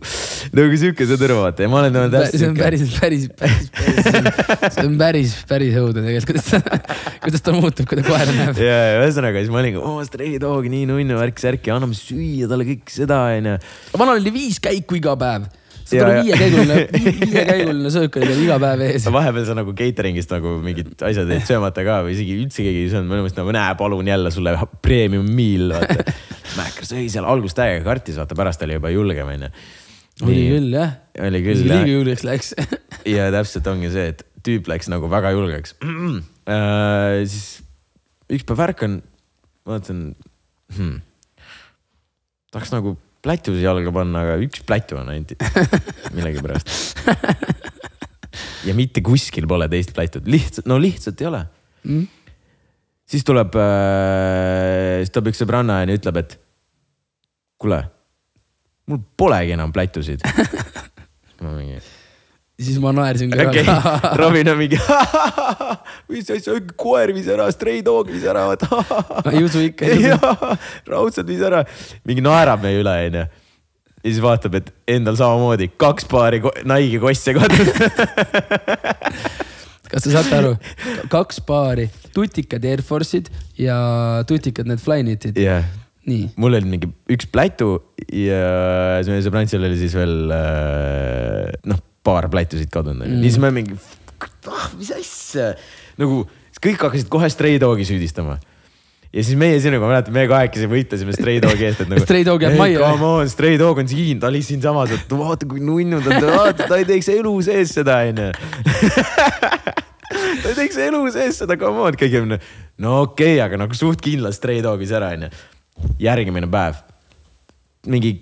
nagu siuke see tõrva vaata ja ma olen temaga täpselt see on päris, päris, päris, päris, see on päris, päris õudne tegelikult, kuidas ta, kuidas ta muutub, kui ta koera näeb. ja, ja ühesõnaga siis ma olingi, oo stray dog, nii nunnu, värk-särki, anname süüa talle kõik seda onju. vanal oli viis käiku iga päev. See ja. viiekäiguline, *laughs* viiekäiguline söök oli tal iga päev ees. vahepeal sa nagu catering'ist nagu mingid asjad jäid söömata ka või isegi üldse keegi ei söönud, me olime siis nagu näe, palun jälle sulle premium meal, vaata. *laughs* Mähker sõi seal alguses täiega kartis, vaata pärast oli juba julgem onju. oli küll jah. oli küll liiga jah, julgeks läks. *laughs* ja täpselt ongi see, et tüüp läks nagu väga julgeks *clears throat* äh,. siis üks päev ärkan, vaatan hmm,, tahaks nagu plätus jalga panna, aga üks plätu on ainult *laughs* millegipärast. ja mitte kuskil pole teist plätut, lihtsalt, no lihtsalt ei ole. Mm. siis tuleb äh,, siis tuleb üks sõbranna ja ütleb, et kuule, mul polegi enam plätusid. *laughs* ma mingi siis ma naersin ka okay. *laughs* Robin on mingi, *laughs* mis asja, koer viis ära, stray dog viis ära, vaata. Ma *laughs* ei usu ikka, raudselt viis ära, mingi naerab meie üle, onju. ja siis vaatab, et endal samamoodi kaks paari ko- Nike'i kosse kodus. kas te saate aru, kaks paari tutikad Air Force'id ja tutikad need Flyknitid, jah, nii. mul oli mingi üks plätu ja siis meie sõbrantsil oli siis veel äh, noh, paar plätusid kadunud onju Mm. mm.. siis me mingi, ah mis asja, nagu kõik hakkasid kohe stray dog'i süüdistama ja siis meie sinuga, ma mäletan, me kahekesi võitlesime Stray Dogi eest, et nagu. *laughs* Stray Dog jääb majja. Come on, Stray Dog on siin, ta oli siinsamas, et vaata kui nunnu ta on, vaata ta ei teeks elu sees seda onju. *laughs* ta ei teeks elu sees seda, come on, kõik on, no okei okay,, aga nagu suht kindlalt Stray Dog viis ära onju. järgmine päev, mingi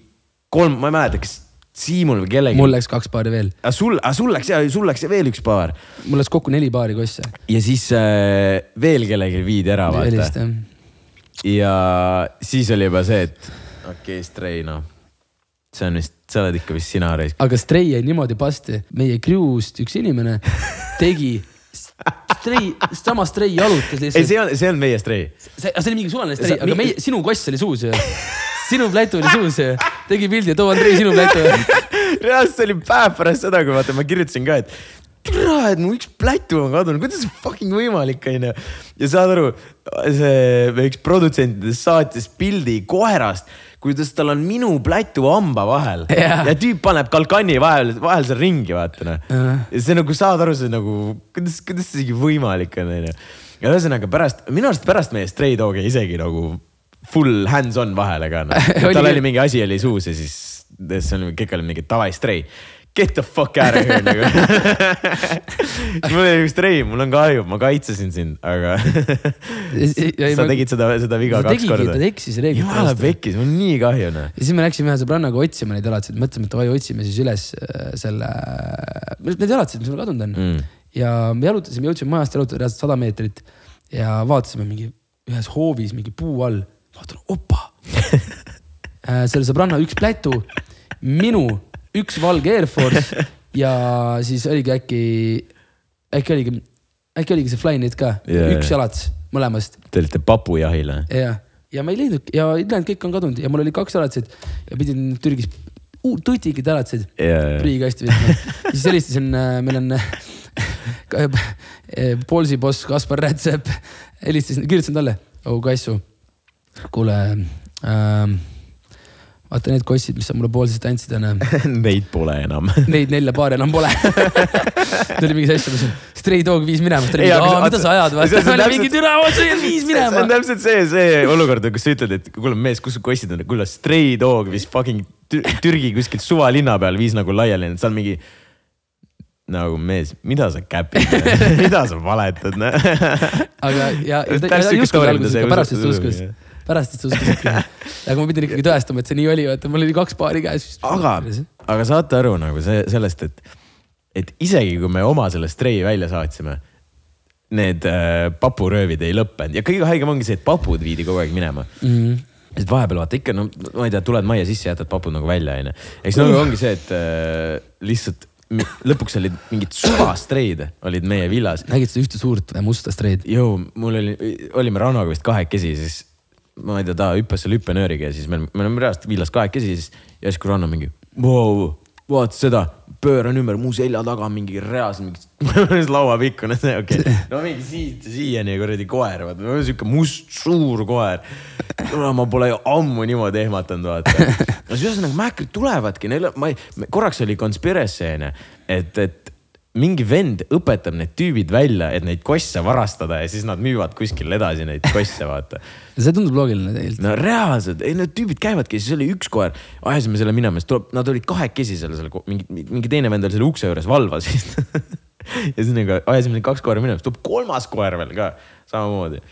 kolm, ma ei mäleta, kas Siimul või kellelgi. mul läks kaks paari veel, aga sul, aga sul läks ja sul läks veel üks paar mul läks kokku neli paari kosse. ja siis äh, veel kellelgi viidi ära vaata ja siis oli juba see, et okei okay,, Stray noh, see on vist, sa oled ikka vist sina raisk. aga Stray jäi niimoodi pasti, meie crew'st üks inimene tegi Stray, sama Stray jalutas ei, lihtsalt. see on, see on meie Stray. see, see oli mingi suvaline Stray, aga meie, sinu koss oli suus ju. *laughs* sinu plätu oli suus ju, tegi pildi, too Andrei sinu plätu. *laughs* reaalselt see oli päev pärast seda, kui vaata, ma kirjutasin ka, et türa, et mu üks plätu on kadunud, kuidas see fucking võimalik on ju. ja saad aru, see üks produtsentidest saatis pildi koerast, kuidas tal on minu plätu hamba vahel Jah. ja tüüp paneb kalkani vahel, vahel seal ringi vaata noh. Jah. ja see nagu saad aru, see nagu, kuidas, kuidas see isegi võimalik on, onju. ja ühesõnaga pärast, minu arust pärast meie Stray Dogi isegi nagu full hands-on vahele ka *laughs* no.. Tal oli mingi asi oli suus ja siis see oli kõik oli mingi davai Stray. Get the fuck out of here nagu. *laughs* mul oli üks Stray, mul on kahju, ma kaitsesin sind, aga sa tegid seda, seda viga ta kaks tegigi, korda ta. eksis reeglite jumala vastu. pekkis, mul on nii kahju noh. ja siis me läksime ühe sõbrannaga otsima neid jalasid, mõtlesime, et davai, otsime siis üles äh, selle, need jalasid, mis mul kadunud on Mm. ja me jalutasime, jõudsime majast jalutada reaalselt sada meetrit ja vaatasime mingi ühes hoovis mingi puu all, vaatan, opa. selle sõbranna üks plätu, minu üks valge Air Force ja siis oligi äkki, äkki oligi, äkki oligi see Flynet ka yeah,, üks jalats mõlemast Te olite papujahil või? ja, ja ma ei leidnud ja ülejäänud kõik on kadunud ja mul oli kaks jalatsit ja pidin Türgis uh, tutikid jalatsid Jaa. prügikasti võtma. siis helistasin, meil on äh, *laughs* Polsi boss Kaspar Rätsep, helistasin, kirjutasin talle, oh Kassu, kuule ähm,. vaata need kossid, mis sa mulle poolsest andsid, onju, Neid pole enam. neid nelja paari enam pole. *laughs* tuli mingi asja, ma ütlesin, Stray Dog viis minema, ta oli mingi, see- mida sa ajad, see- see vaata, on oli mingi türa, ma sõin viis see minema on. täpselt see, see olukord, kus sa ütled, et kuule mees, kus su kossid on, kuule Stray Dog viis fucking Tür- Türgi kuskilt suvalinna peal viis nagu laiali, et seal mingi. nagu mees, mida sa käpid, *laughs* mida sa valetad, aga ja, ja ta ta ei uskunud alguses sa pärast ta uskus. Pärast siis ta uskus ikka. aga ma pidin ikkagi tõestama, et see nii oli, vaata mul oli kaks paari käes. aga, aga saate aru nagu see sellest, et, et isegi kui me oma selle Stray välja saatsime, need äh, papuröövid ei lõppenud ja kõige haigem ongi see, et papud viidi kogu aeg minema mm.. sest vahepeal vaata ikka no ma ei tea, tuled majja sisse, jätad papud nagu välja onju. eks nagu ongi see, et äh, lihtsalt lõpuks olid mingid suvastreid olid meie villas. nägid seda ühte suurt musta streid? jõu, mul oli, olime Rannoga vist kahekesi, siis ma ei tea, ta hüppas seal hüppenööriga ja siis me, me olime reaalselt villas kahekesi, siis järsku Ranno mingi wow,, vaata seda, pööran ümber, mu selja taga *laughs* on mingi reaalselt mingi lauapikkune see, okei okay.. no mingi siit siiani kuradi koer, vaata, sihuke must suur koer. ma pole ju ammu niimoodi ehmatanud, vaata. no siis ühesõnaga mähkrid tulevadki, neil, ma ei, korraks oli conspiracy onju, et, et mingi vend õpetab need tüübid välja, et neid kosse varastada ja siis nad müüvad kuskil edasi neid kosse, vaata. see tundub loogiline tegelikult. no reaalselt, ei need tüübid käivadki, siis oli üks koer, ajasime selle minema, siis tuleb, nad olid kahekesi seal, seal mingi, mingi teine vend oli selle ukse juures, valvas vist. *laughs* ja siis nagu ajasime kaks koera minema, siis tuleb kolmas koer veel ka samamoodi.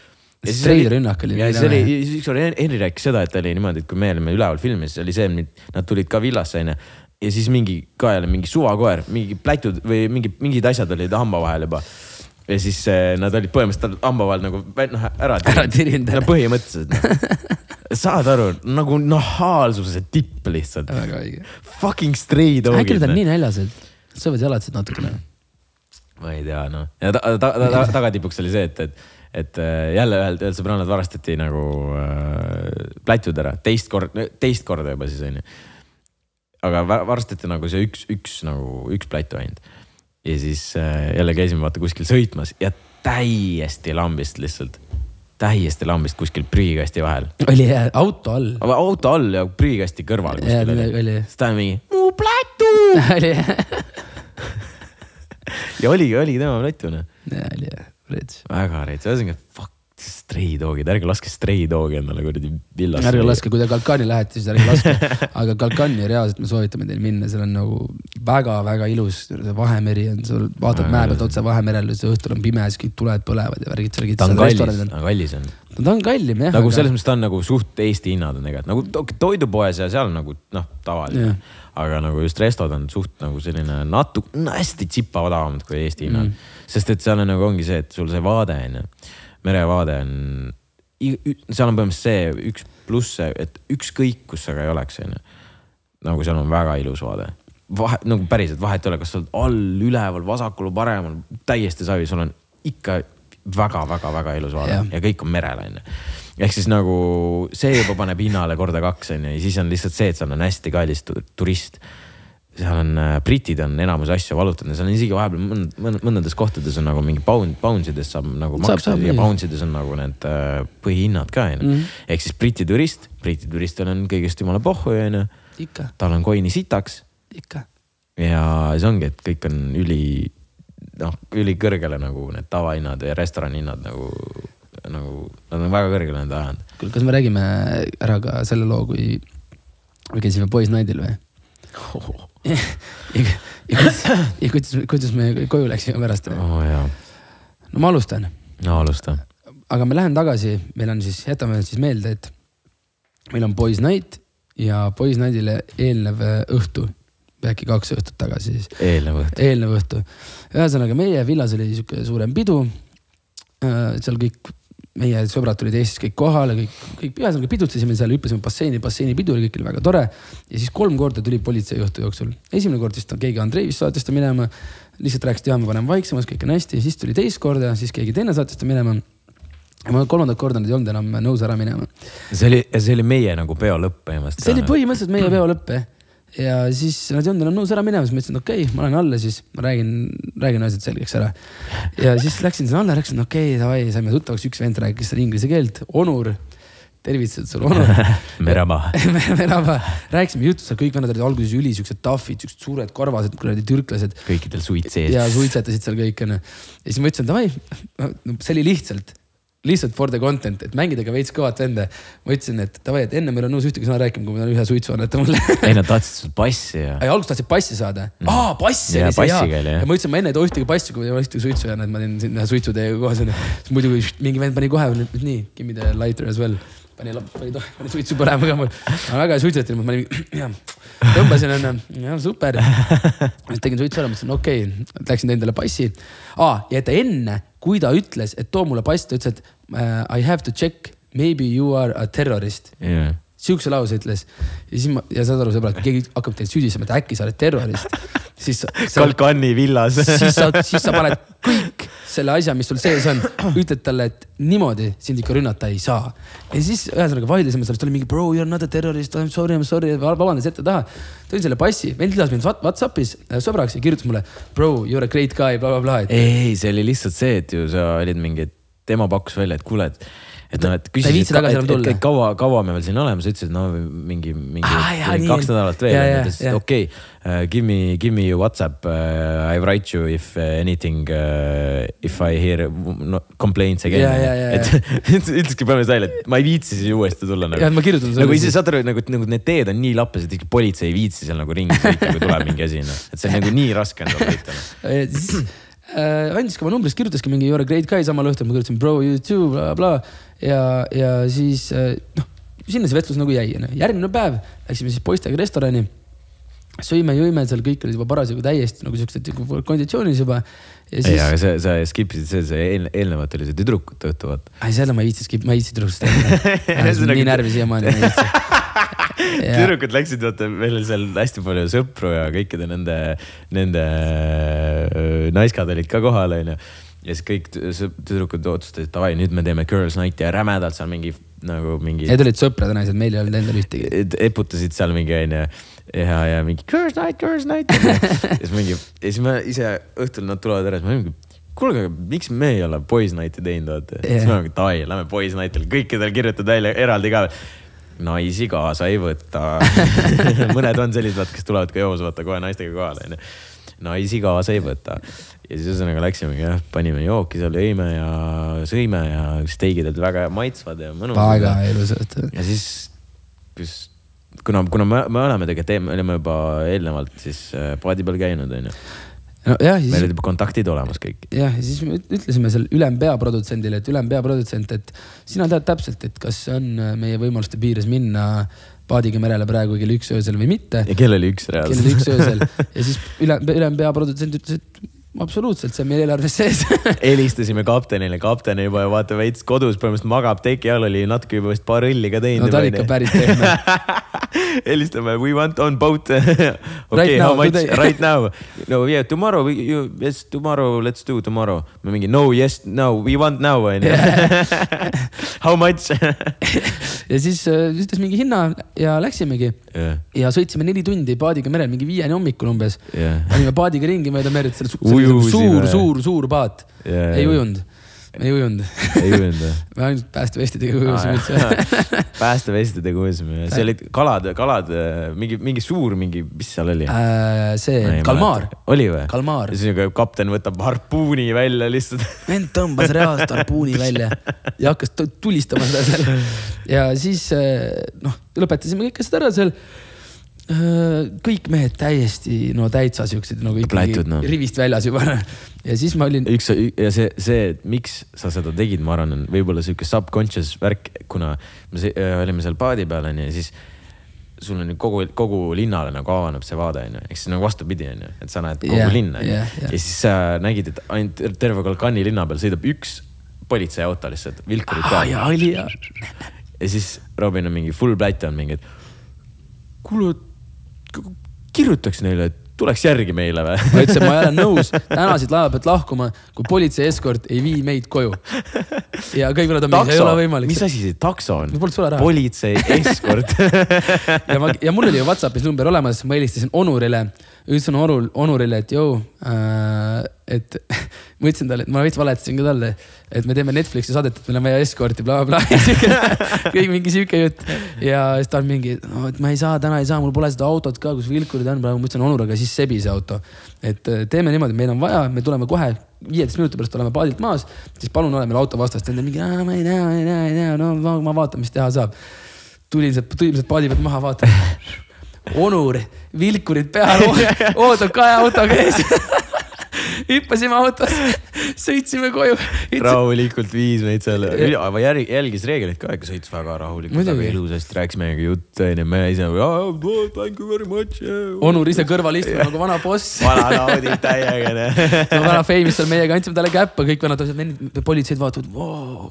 Stray rünnak oli ja siis oli, siis ükskord Henri rääkis seda, et oli niimoodi, et kui me olime üleval filmis, oli see, nad tulid ka villasse onju. Ja siis mingi ka jälle mingi suvakoer, mingi plätud või mingi, mingid asjad olid hamba vahel juba. ja siis eh, nad olid põhimõtteliselt hamba vahel nagu noh ära tirinud. no põhimõtteliselt saad aru, nagu nahaalsuse tipp lihtsalt. väga õige. Fucking stray dog'id. äkki nad on nii näljased, söövad jalatsid natukene. ma ei tea noh, ja ta, ta, ta, ta, tagatipuks oli see, et, et, et äh, jälle ühelt, ühelt sõbrannalt varastati nagu äh, plätud ära, teist korda, teist korda juba siis onju. Aga va- varastati nagu see üks, üks nagu üks plätu ainult. ja siis äh, jälle käisime vaata kuskil sõitmas ja täiesti lambist lihtsalt, täiesti lambist kuskil prügikasti vahel. oli jah, auto all. auto all ja prügikasti kõrval kuskil oli- oli siis ta mingi mu *laughs* plätu oli jah, ja oligi, oligi tema plätu noh oli jah, rets. väga rets, ühesõnaga stray dog'id, ärge laske stray dog'i endale kuradi villasse. ärge laske, kui te Kalkani lähete, siis ärge laske. aga Kalkani reaalselt me soovitame teil minna, seal on nagu väga-väga ilus, Vahemeri on, sul vaatad mäe pealt otse Vahemerele, siis õhtul on pime, siis kõik tuled põlevad ja värgid, värgid. ta on kallis, ta on kallis on. ta on kallim jah. nagu selles mõttes ta on nagu suht Eesti hinnad on tegelikult nagu to- toidupoes ja seal nagu noh, tavaline Jah.. aga nagu just restod on suht nagu selline natuke, hästi tsipa odavamad kui Eesti hinnad mm.. sest et seal on nagu ongi see, et sul see vaade on ju, merevaade on, seal on põhimõtteliselt see üks pluss, et ükskõik kus sa ka ei oleks, on ju. nagu seal on väga ilus vaade. vahe, nagu päriselt vahet ei ole, kas sa oled all, üleval, vasakul, paremal, täiesti savi, sul on ikka väga-väga-väga ilus vaade Jah. ja kõik on merel, onju. ehk siis nagu see juba paneb hinnale korda kaks, onju, ja siis on lihtsalt see, et seal on hästi kallis tu- turist. Seal on, britid on enamus asju valutanud ja seal on isegi vahepeal mõnd- mõnd- mõndades kohtades on nagu mingi pound, pounds ides saab nagu maksta ja pounds ides on nagu need äh, põhihinnad ka onju Mhm. ehk siis briti turist, briti turistil on kõigest jumala pohhu onju, tal on coin'i sitaks ikka. ja see ongi, et kõik on üli, noh, ülikõrgele nagu need tavahinnad ja restorani hinnad nagu, nagu nad on väga kõrgele need ajanud. kuule, kas me räägime ära ka selle loo, kui me käisime Boys Night'il või? ja, ja, ja kuidas, ja kuidas, kuidas me koju läksime pärast? oh, no ma alustan, no alusta. aga ma lähen tagasi, meil on siis, jätame siis meelde, et meil on Boys Night ja Boys Night'ile eelnev äh, õhtu, äkki kaks õhtut tagasi siis, eelnev õhtu. eelnev õhtu. ühesõnaga meie villas oli sihuke suurem pidu. seal kõik meie sõbrad tulid Eestist kõik kohale, kõik, kõik, ühesõnaga pidustasime seal, hüppasime basseini, basseini pidu oli, kõik oli väga tore. ja siis kolm korda tuli politsei õhtu jooksul. esimene kord vist keegi Andreevist saatis ta minema, lihtsalt rääkis, et jaa, me paneme vaiksemaks, kõik on hästi, siis tuli teist korda, siis keegi teine saatis ta minema. ja ma kolmandat korda nüüd ei olnud enam nõus ära minema. see oli, see oli meie nagu peo lõpp põhimõtteliselt. see oli põhimõtteliselt meie peo lõpp jah. Ja siis nad ei olnud enam nõus ära minema, siis ma ütlesin, okei okay,, ma lähen alla siis, ma räägin, räägin asjad selgeks ära. ja siis läksin sinna alla, rääkisin, okei okay,, davai, saime tuttavaks, üks vend rääkis seal inglise keelt, Onur. tervitused sulle, Onur. *laughs* Meremaa. *laughs* merava, rääkisime juttu seal, kõik vennad olid alguses üli siuksed tahvid, siuksed suured karvased kuradi türklased kõikidel suid sees. ja suitsetasid seal kõik onju. ja siis ma ütlesin, davai, see oli lihtsalt, lihtsalt for the content, et mängida ka veits kõvat venda. ma ütlesin, et davai, et enne meil on nõus ühtegi sõna rääkima, kui ma tahan ühe suitsu anneta mulle *laughs* ei, nad tahtsid sul passi ja. ei, alguses tahtsid passi saada mm.. aa, pass oli see jaa. ja ma ütlesin, ma enne ei too ühtegi passi, kui ma ei ühtegi suitsu jäänud, ma teen siin ühe suitsu teiega koos onju. siis muidu mingi vend pani kohe, nii, give me the lighter as well. pani, pani, *laughs* pani suitsu põlema ka mul. ma väga ei suitsetanud, ma *clears throat* jah, tõmbasin onju, jah super. tegin suitsu ära, mõtlesin okei okay., läksin tõin talle passi. aa, ja et enne, kui ta ütles, et too mulle pass, ta ütles, et uh, I have to check, maybe you are a terrorist yeah.. sihukese lause ütles ja siis ma ja saad aru, sõbrad, kui keegi hakkab teid süüdistama, et äkki sa oled terrorist, siis Kalkani villas. siis sa, siis sa paned kõik selle asja, mis sul sees on, *coughs* ütled talle, et niimoodi sind ikka rünnata ei saa. ja siis ühesõnaga vaidlesime sellest, oli mingi bro, you are not a terrorist, I m sorry, I m sorry, vabandas ette-taha. tõin selle passi, vend lisas mind What- Whatsappis äh, sõbraks ja kirjutas mulle, bro, you are a great guy bla,, blablabla, et ei, see oli lihtsalt see, et ju sa olid mingi, tema pakkus välja, et kuule, et, et noh, et enam tulla. et kaua, kaua me veel siin oleme, sa ütlesid, no mingi, mingi Aa, jaa, mingi nii. kaks nädalat veel ta ütles, et okei okay,, give me, give me your Whatsapp uh,, I write you if uh, anything uh,, if I hear no, complaints again *laughs* et ütleski põhimõtteliselt välja, et ma ei viitsi siis uuesti tulla nagu jah, ma kirjutan nagu sulle ise. saad aru, nagu, nagu need teed on nii lappes, et isegi politsei ei viitsi seal nagu ringi sõita, kui tuleb mingi asi, noh. et see on nagu nii raske on seal sõita, noh. *laughs* Äh, andis ka oma numbrist, kirjutaski mingi you are a great guy samal õhtul, ma kirjutasin bro you too bla,, blablabla. ja, ja siis äh, noh, sinna see vestlus nagu jäi, onju. järgmine päev läksime siis poistega restorani. sõime, jõime seal, kõik olid juba parasjagu täiesti nagu siuksed nagu konditsioonis juba. ja ei, siis, aga sa, sa skip isid see, see eel, eelnevalt oli see tüdrukute õhtu, vaata. ei seda ma ei viitsi skip, ma ei viitsi tüdrukust teha. *laughs* nii närvi siiamaani, ma ei viitsi. *laughs* tüdrukud läksid, vaata, meil oli seal hästi palju sõpru ja kõikide nende, nende öö, naiskad olid ka kohal, onju. Ja siis kõik tüdrukud otsustasid, davai, nüüd me teeme girls night'i ja rämedalt seal mingi nagu mingi. Need olid sõprade naised, meil ei olnud endal ühtegi. eputasid seal mingi onju ja, ja mingi girls night, girls night. *laughs* ja siis mingi, ja siis ma ise õhtul nad tulevad ära, siis ma mingi kuulge, aga miks me ei ole boys night'i teinud, vaata yeah.. siis ma mingi davai, lähme boys night'ile, kõikidel kirjutad välja eraldi ka. naisi kaasa ei võta. *laughs* *laughs* mõned on sellised, kes tulevad ka joos, vaata kohe naistega kohale onju. naisi kaasa ei võta. Ja siis ühesõnaga läksimegi jah, panime jooki seal, jõime ja sõime ja steigid olid väga maitsvad ja mõnusad. väga ilusad. ja siis, kus, kuna, kuna me, me oleme tegelikult, me olime juba eelnevalt siis äh, paadi peal käinud, onju. nojah, meil siis olid juba kontaktid olemas kõik. jah, ja siis me üt- ütlesime seal ülempeaprodutsendile, et ülempeaprodutsent, et sina tead täpselt, et kas on äh, meie võimaluste piires minna paadiga merele praegu kell üks öösel või mitte. ja kell oli üks kell oli üks reaalselt. öösel *laughs* ja siis üle, ülempeaprodutsent ütles, et absoluutselt, see on meil eelarves sees *laughs* helistasime kaptenile, kapten juba vaata veits kodus põhimõtteliselt magab teki all, oli natuke juba vist paar õlli ka teinud. no ta oli ikka päris pehme. *laughs* helistame, we want on boat. *laughs* okei Right, how now, much today., right now? no yeah, tomorrow, yes, tomorrow, let's do tomorrow. me mingi no, yes, no, we want now onju. How much? ja siis äh, ütles mingi hinna ja läksimegi jah, ja sõitsime neli tundi paadiga merel, mingi viieni hommikul umbes. jah, olime paadiga ringi mööda merd, see Ujusime. suur, suur, suur paat. Jaa, ei ujunud, ei ujunud. ei ujunud või? *laughs* me ainult päästevestidega ujusime üldse. *laughs* päästevestidega ujusime, see olid kalad, kalad, mingi, mingi suur, mingi, mis seal oli? Äh, see kalmaar, oli või? kalmaar. ja siis kapten võtab harpuuni välja lihtsalt. *laughs* vend tõmbas reaalselt harpuuni välja ja hakkas tu- tulistama seda seal. ja siis äh, noh, lõpetasime kõik asjad ära seal. Kõik mehed täiesti no täitsa siuksed nagu ikkagi noh. rivist väljas juba. ja siis ma olin, üks ja see, see, et miks sa seda tegid, ma arvan, on võib-olla sihuke subconscious värk, kuna me se- äh, olime seal paadi peal onju ja siis sul on kogu, kogu linnale nagu avaneb see vaade onju, ehk siis nagu vastupidi onju, et sa näed kogu yeah, linna onju yeah, jah. ja siis sa nägid, et ainult terve Kalkani linna peal sõidab üks politseiauto lihtsalt, vilkurid peal ja oli ja. ja siis Robin on mingi full plätt on mingi, et kuule, kirjutaks neile, et tuleks järgi meile või? ma ütlesin, ma ei ole nõus täna siit laeva pealt lahkuma, kui politsei eskord ei vii meid koju. ja kõik võivad öelda, ei ole võimalik mis. asi see takso on Mul polnud sularaha. politsei eskord *laughs* ja ma, ja mul oli ju Whatsappis number olemas, ma helistasin Onurile, ütlesin Onul, Onurile, et jõu äh,, et *laughs* ma ütlesin talle, et ma veits valetasin ka talle, et me teeme Netflixi saadet, et meil on vaja eskorti bla,, blablabla. *laughs* kõik mingi sihuke jutt ja siis ta on mingi, no et ma ei saa, täna ei saa, mul pole seda autot ka, kus vilkurid on, praegu ma ütlesin Onur, aga siis sebi see auto. et äh, teeme niimoodi, meil on vaja, me tuleme kohe viieteist minuti pärast oleme paadilt maas, siis palun ole meil auto vastas, ta on mingi, ma ei tea, ma ei ma ei tea, no ma, ma vaatan, mis teha saab tulin sealt, tulin sealt paadi pealt maha, vaatan. Onur, vilkurid peal, ootab kahe autoga ees. *laughs* hüppasime autosse, sõitsime koju. rahulikult viis meid seal, aga jälgis reegleid ka ikka, sõits väga rahulikult, Muidugi. ilusasti, rääkis meiega juttu onju, me ise nagu thank you very much. Onur ise kõrval istub nagu vana boss. vana naudib täiega *laughs* vana famous seal meiega, andsime talle käppa, kõik vennad, vennid, politseid vaatavad wow,,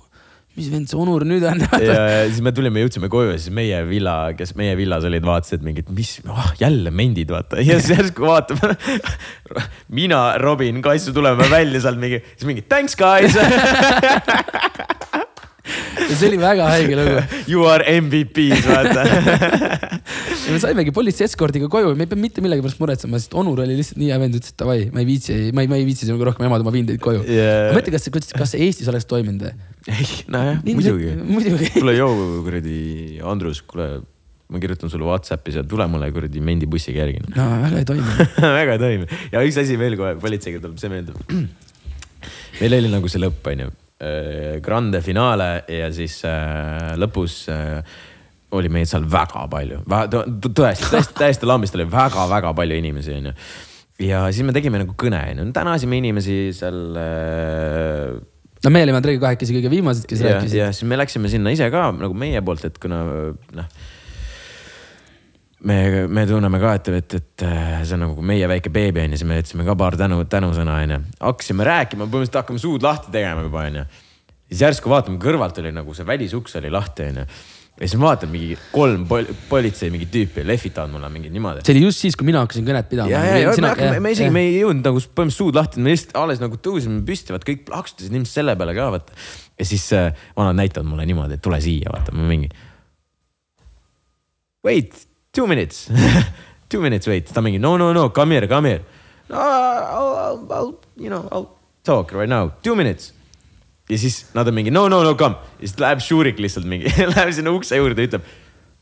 mis vend see Onur nüüd on. ja ja siis me tulime, jõudsime koju ja siis meie villa, kes meie villas olid, vaatasid mingit, mis oh,, jälle mendid, vaata. ja siis järsku vaatame. mina, Robin, Kaisu tuleme välja sealt mingi, siis mingi thanks guys. *laughs* see oli väga haige lugu. *laughs* You are MVP-s, vaata. *laughs* ja me saimegi politsei eskordiga koju, me ei pea mitte millegi pärast muretsema, sest Onur oli lihtsalt nii hea vend, ütles, et davai, ma ei viitsi, ma ei, ma ei viitsi sinuga rohkem jamada, ma viin teid koju Yeah. ma mõtlen, kas see, kas see Eestis oleks toiminud või? ei, nojah, muidugi. muidugi. kuule, joo, kuradi Andrus, kuule, ma kirjutan sulle Whatsappis ja tule mulle kuradi mendibussiga järgi. no väga ei toimi. *laughs* väga ei toimi ja üks asi veel kohe politseiga tuleb see meelde. meil oli nagu see lõpp, onju, grande finaale ja siis äh, lõpus äh, oli meid seal väga palju, tõesti, täiesti, täiesti lambist oli väga-väga palju inimesi, onju. ja siis me tegime nagu kõne, onju, tänasime inimesi seal äh, no me olime Andreiga kahekesi kõige viimased, kes rääkisid. ja siis me läksime sinna ise ka nagu meie poolt, et kuna noh. me, me tunneme ka, et, et, et äh, see on nagu meie väike beebi on ju, siis me ütlesime ka paar tänu, tänusõna on ju. hakkasime rääkima, põhimõtteliselt hakkame suud lahti tegema juba on ju. siis järsku vaatame kõrvalt oli nagu see välisuks oli lahti on ju. ja siis ma vaatan mingi kolm pol politsei mingit tüüpi lehvitavad mulle mingi niimoodi. see oli just siis, kui mina hakkasin kõnet pidama. ja, ja, ja me, hakkame, me isegi, me ei jõudnud nagu põhimõtteliselt suud lahti, me lihtsalt alles nagu tõusime püsti, vaat kõik plaksutasid ilmselt selle peale ka vaata. ja siis äh, vanad näitavad mulle niimoodi, et tule siia, vaata, ma mingi. Wait, two minutes *laughs* two minutes wait, ta mingi no, no, no come here, come here. no I'll, I'll, I'll, you know, I'll talk right now, two minutes. ja siis nad on mingi no, no, no come, ja siis läheb Šurik lihtsalt mingi, *laughs* läheb sinna ukse juurde, ütleb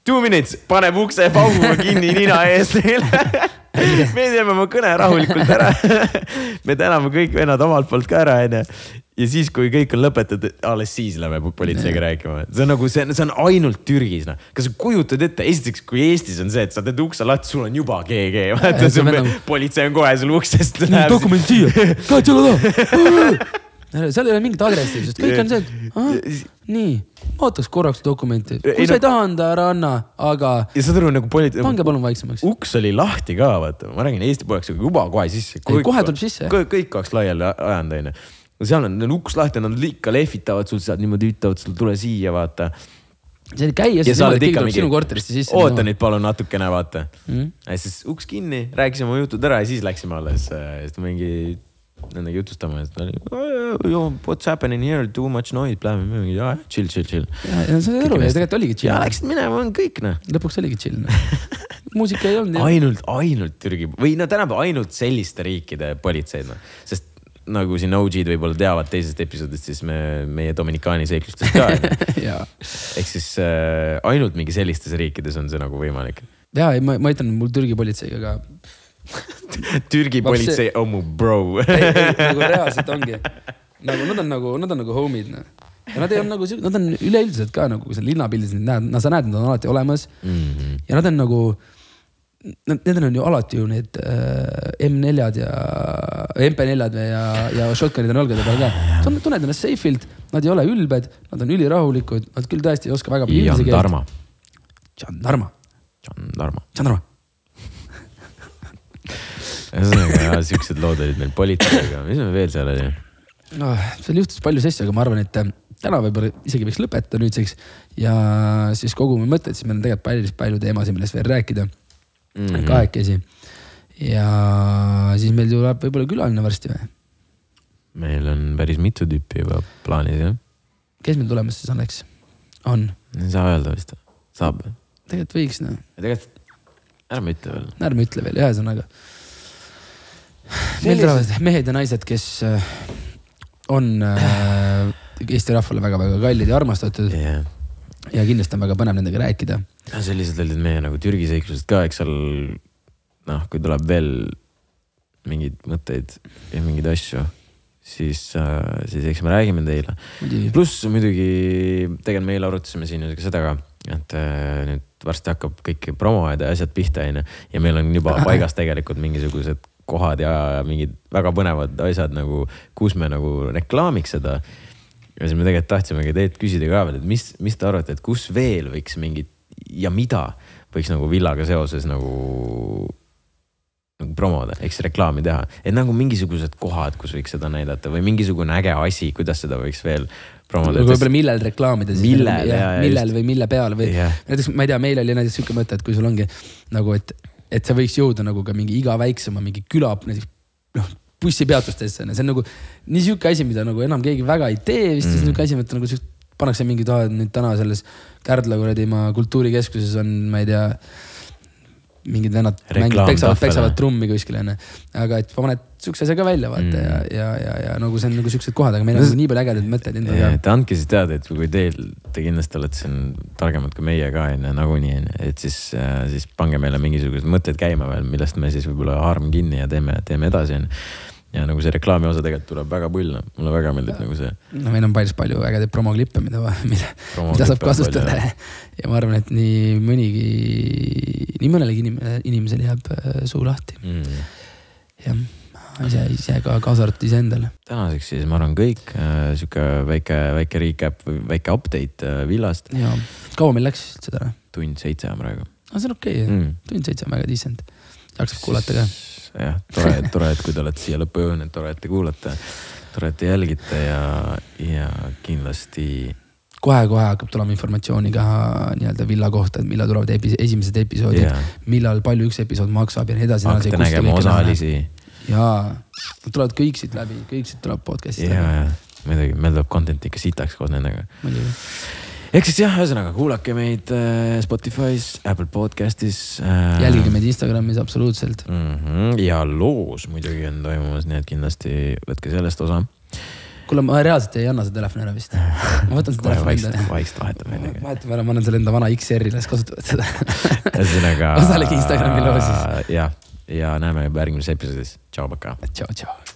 two minutes, paneb ukse pauguga kinni nina ees neile. *laughs* me teeme oma kõne rahulikult ära. me täname kõik vennad omalt poolt ka ära, onju. Ja siis, kui kõik on lõpetatud, alles siis läheme politseiga rääkima. see on nagu, see see on ainult Türgis, noh. kas sa kujutad ette, esiteks, kui Eestis on see, et sa teed ukse lahti, sul on juba GG, vaata, nagu- politsei on kohe sul uksest. dokumendid siia, käed selja taha. seal ei ole mingit agressiivsust, kõik on see, et ah, nii, ootaks korraks dokumenti, Ei, kui sa no- ei taha anda, ära anna, aga ja saad aru nagu politsei, pange palun vaiksemaks. uks oli lahti ka, vaata, ma räägin Eesti poeks, aga juba kohe sisse. Ei, kohe tuleb sisse. kõik, kõik oleks laiali ajanud, onju. Seal on, on uks lahti, nad ikka lehvitavad sul sealt niimoodi, ütlevad sulle tule siia, vaata. see oli käia, ja siis sa niimoodi, et keegi tuleb mingi sinu korterisse sisse. oota nüüd palun natukene, vaata Mm. ja siis uks kinni, rääkisime oma jutud ära ja siis läksime alles, siis mingi nendega jutustama ja siis ta oli oh, what's happening here, too much noise, mingi "Aa, chill, chill, chill. ja, ja sa saad aru, ja tegelikult oligi ja chill. läksid minema, on kõik noh. lõpuks oligi chill. *laughs* muusika ei olnud ja ainult, ainult Türgi või no tänapäeval ainult selliste riikide politseid noh, sest nagu siin OG-d võib-olla teavad teisest episoodist, siis me, meie Dominikaani seiklustes ka. *laughs* ehk siis äh, ainult mingi sellistes riikides on see nagu võimalik. ja ei, ma, ma ütlen, mul Türgi politseiga ka *laughs* Türgi Vot politsei, oh mu bro. ei, ei, nagu *laughs* reaalselt ongi, nagu nad on nagu, nad on nagu homid noh. ja nad ei ole nagu, nad on üleüldiselt ka nagu, kui sa linnapildis neid näed, no sa näed, nad on alati olemas Mhm. ja nad on nagu, nendel on ju alati ju need äh, M4-d ja MP4-d ja, ja shotgun'id on õlgade peal ka. tunned ennast safe'ilt, nad ei ole ülbed, nad on ülirahulikud, nad küll tõesti ei oska väga palju inglise keelt. Jandarma, Jandarma. Jandarma. ühesõnaga siuksed lood olid meil politseiga, mis meil veel seal oli? noh, seal juhtus palju asju, aga ma arvan, et äh, täna võib-olla isegi võiks lõpetada nüüdseks ja siis kogume mõtteid, siis meil on tegelikult päris palju teemasid, millest veel rääkida mm -hmm. kahekesi. ja siis meil tuleb võib-olla külaline varsti või? meil on päris mitu tüüpi juba plaanis jah, kes meil tulemas siis on, eks? on, ei saa öelda vist, saab. tegelikult võiks noh, tegelikult ärme ütle veel. ärme ütle veel, ühesõnaga. meil tulevad mehed ja naised, kes äh, on äh, Eesti rahvale väga-väga kallid ja armastatud jah, ja kindlasti on väga põnev nendega rääkida. sellised olid meie nagu Türgi seiklused ka, eks seal noh, kui tuleb veel mingeid mõtteid ja mingeid asju, siis, siis eks me räägime teile. pluss muidugi tegelikult me eile arutasime siin ju seda ka, et äh, nüüd varsti hakkab kõik promoajad ja asjad pihta, onju. ja meil on juba *laughs* paigas tegelikult mingisugused kohad ja mingid väga põnevad asjad nagu, kus me nagu reklaamiks seda. Ja siis me tegelikult tahtsimegi teilt küsida ka veel, et mis, mis te arvate, et kus veel võiks mingit ja mida võiks nagu villaga seoses nagu nagu promoda, ehk siis reklaami teha, et nagu mingisugused kohad, kus võiks seda näidata või mingisugune äge asi, kuidas seda võiks veel promoda. võib-olla millel reklaamida siis. Millel, jaa, jaa, millel just. või mille peale või Jah. näiteks ma ei tea, meil oli näiteks sihuke mõte, et kui sul ongi nagu, et, et see võiks jõuda nagu ka mingi iga väiksema mingi küla näiteks noh, bussipeatustesse, see on nagu nii sihuke asi, mida nagu enam keegi väga ei tee vist mm., sihuke asi, et nagu sihuke pannakse mingi nüüd täna selles Kärdla kuradi maa kultuurikeskuses on, ma ei tea mingid vennad mängivad, peksavad, peksavad trummi kuskil onju. aga et paned siukse asja ka välja vaata Mm. ja, ja, ja, ja nagu see on nagu siuksed kohad, aga meil on nii palju ägedaid mõtteid endal ka. et andke siis teada, et kui teil, te kindlasti olete siin targemad kui meie ka onju, nagunii onju, et siis, siis pange meile mingisugused mõtted käima veel, millest me siis võib-olla haarame kinni ja teeme, teeme edasi onju. Ja nagu see reklaami osa tegelikult tuleb väga pull, mulle väga meeldib nagu see. no meil on päris palju ägedaid promoklippe, mida, *laughs* mida, mida saab kasutada ja ma arvan, et nii mõnigi, nii mõnelegi inimene, inimesel jääb äh, suu lahti. mm.. jah, ise, ise ka kaasa arvatud iseendale. tänaseks siis ma arvan kõik äh,, sihuke väike, väike recap või väike update äh, villast, ja kaua meil läks seda tund seitse on praegu no see on okei okay, mm., tund seitse on väga decent. jaksab kuulata ka. jah, tore, tore, et kui te olete siia lõppu jõudnud, tore, et te kuulate, tore, et te jälgite ja, ja kindlasti kohe-kohe hakkab tulema informatsiooni ka nii-öelda villa kohta, et millal tulevad epi-, esimesed episoodid yeah., millal palju üks episood maksab ja nii edasi. hakkate nägema osalisi jaa, nad tulevad kõik siit läbi, kõik siit tuleb podcast'ist ja, läbi. ja muidugi meil tuleb content ikka sitaks koos nendega. muidugi. Ehk siis jah, ühesõnaga kuulake meid äh, Spotify's, Apple podcast'is äh,. jälgige meid Instagramis absoluutselt. mm. -hmm. ja loos muidugi on toimumas, nii et kindlasti võtke sellest osa. kuule, ma reaalselt ei anna seda telefoni ära vist. ma võtan *laughs* seda telefoni endale. vaikselt vahetame nendega. vahetame ära, ma annan selle enda vana XR-i, las kasutavad seda. *laughs* ühesõnaga. Osalige Instagrami loos siis. jah, ja näeme juba järgmises episoodis. tšau, pakaa. tšau, tšau.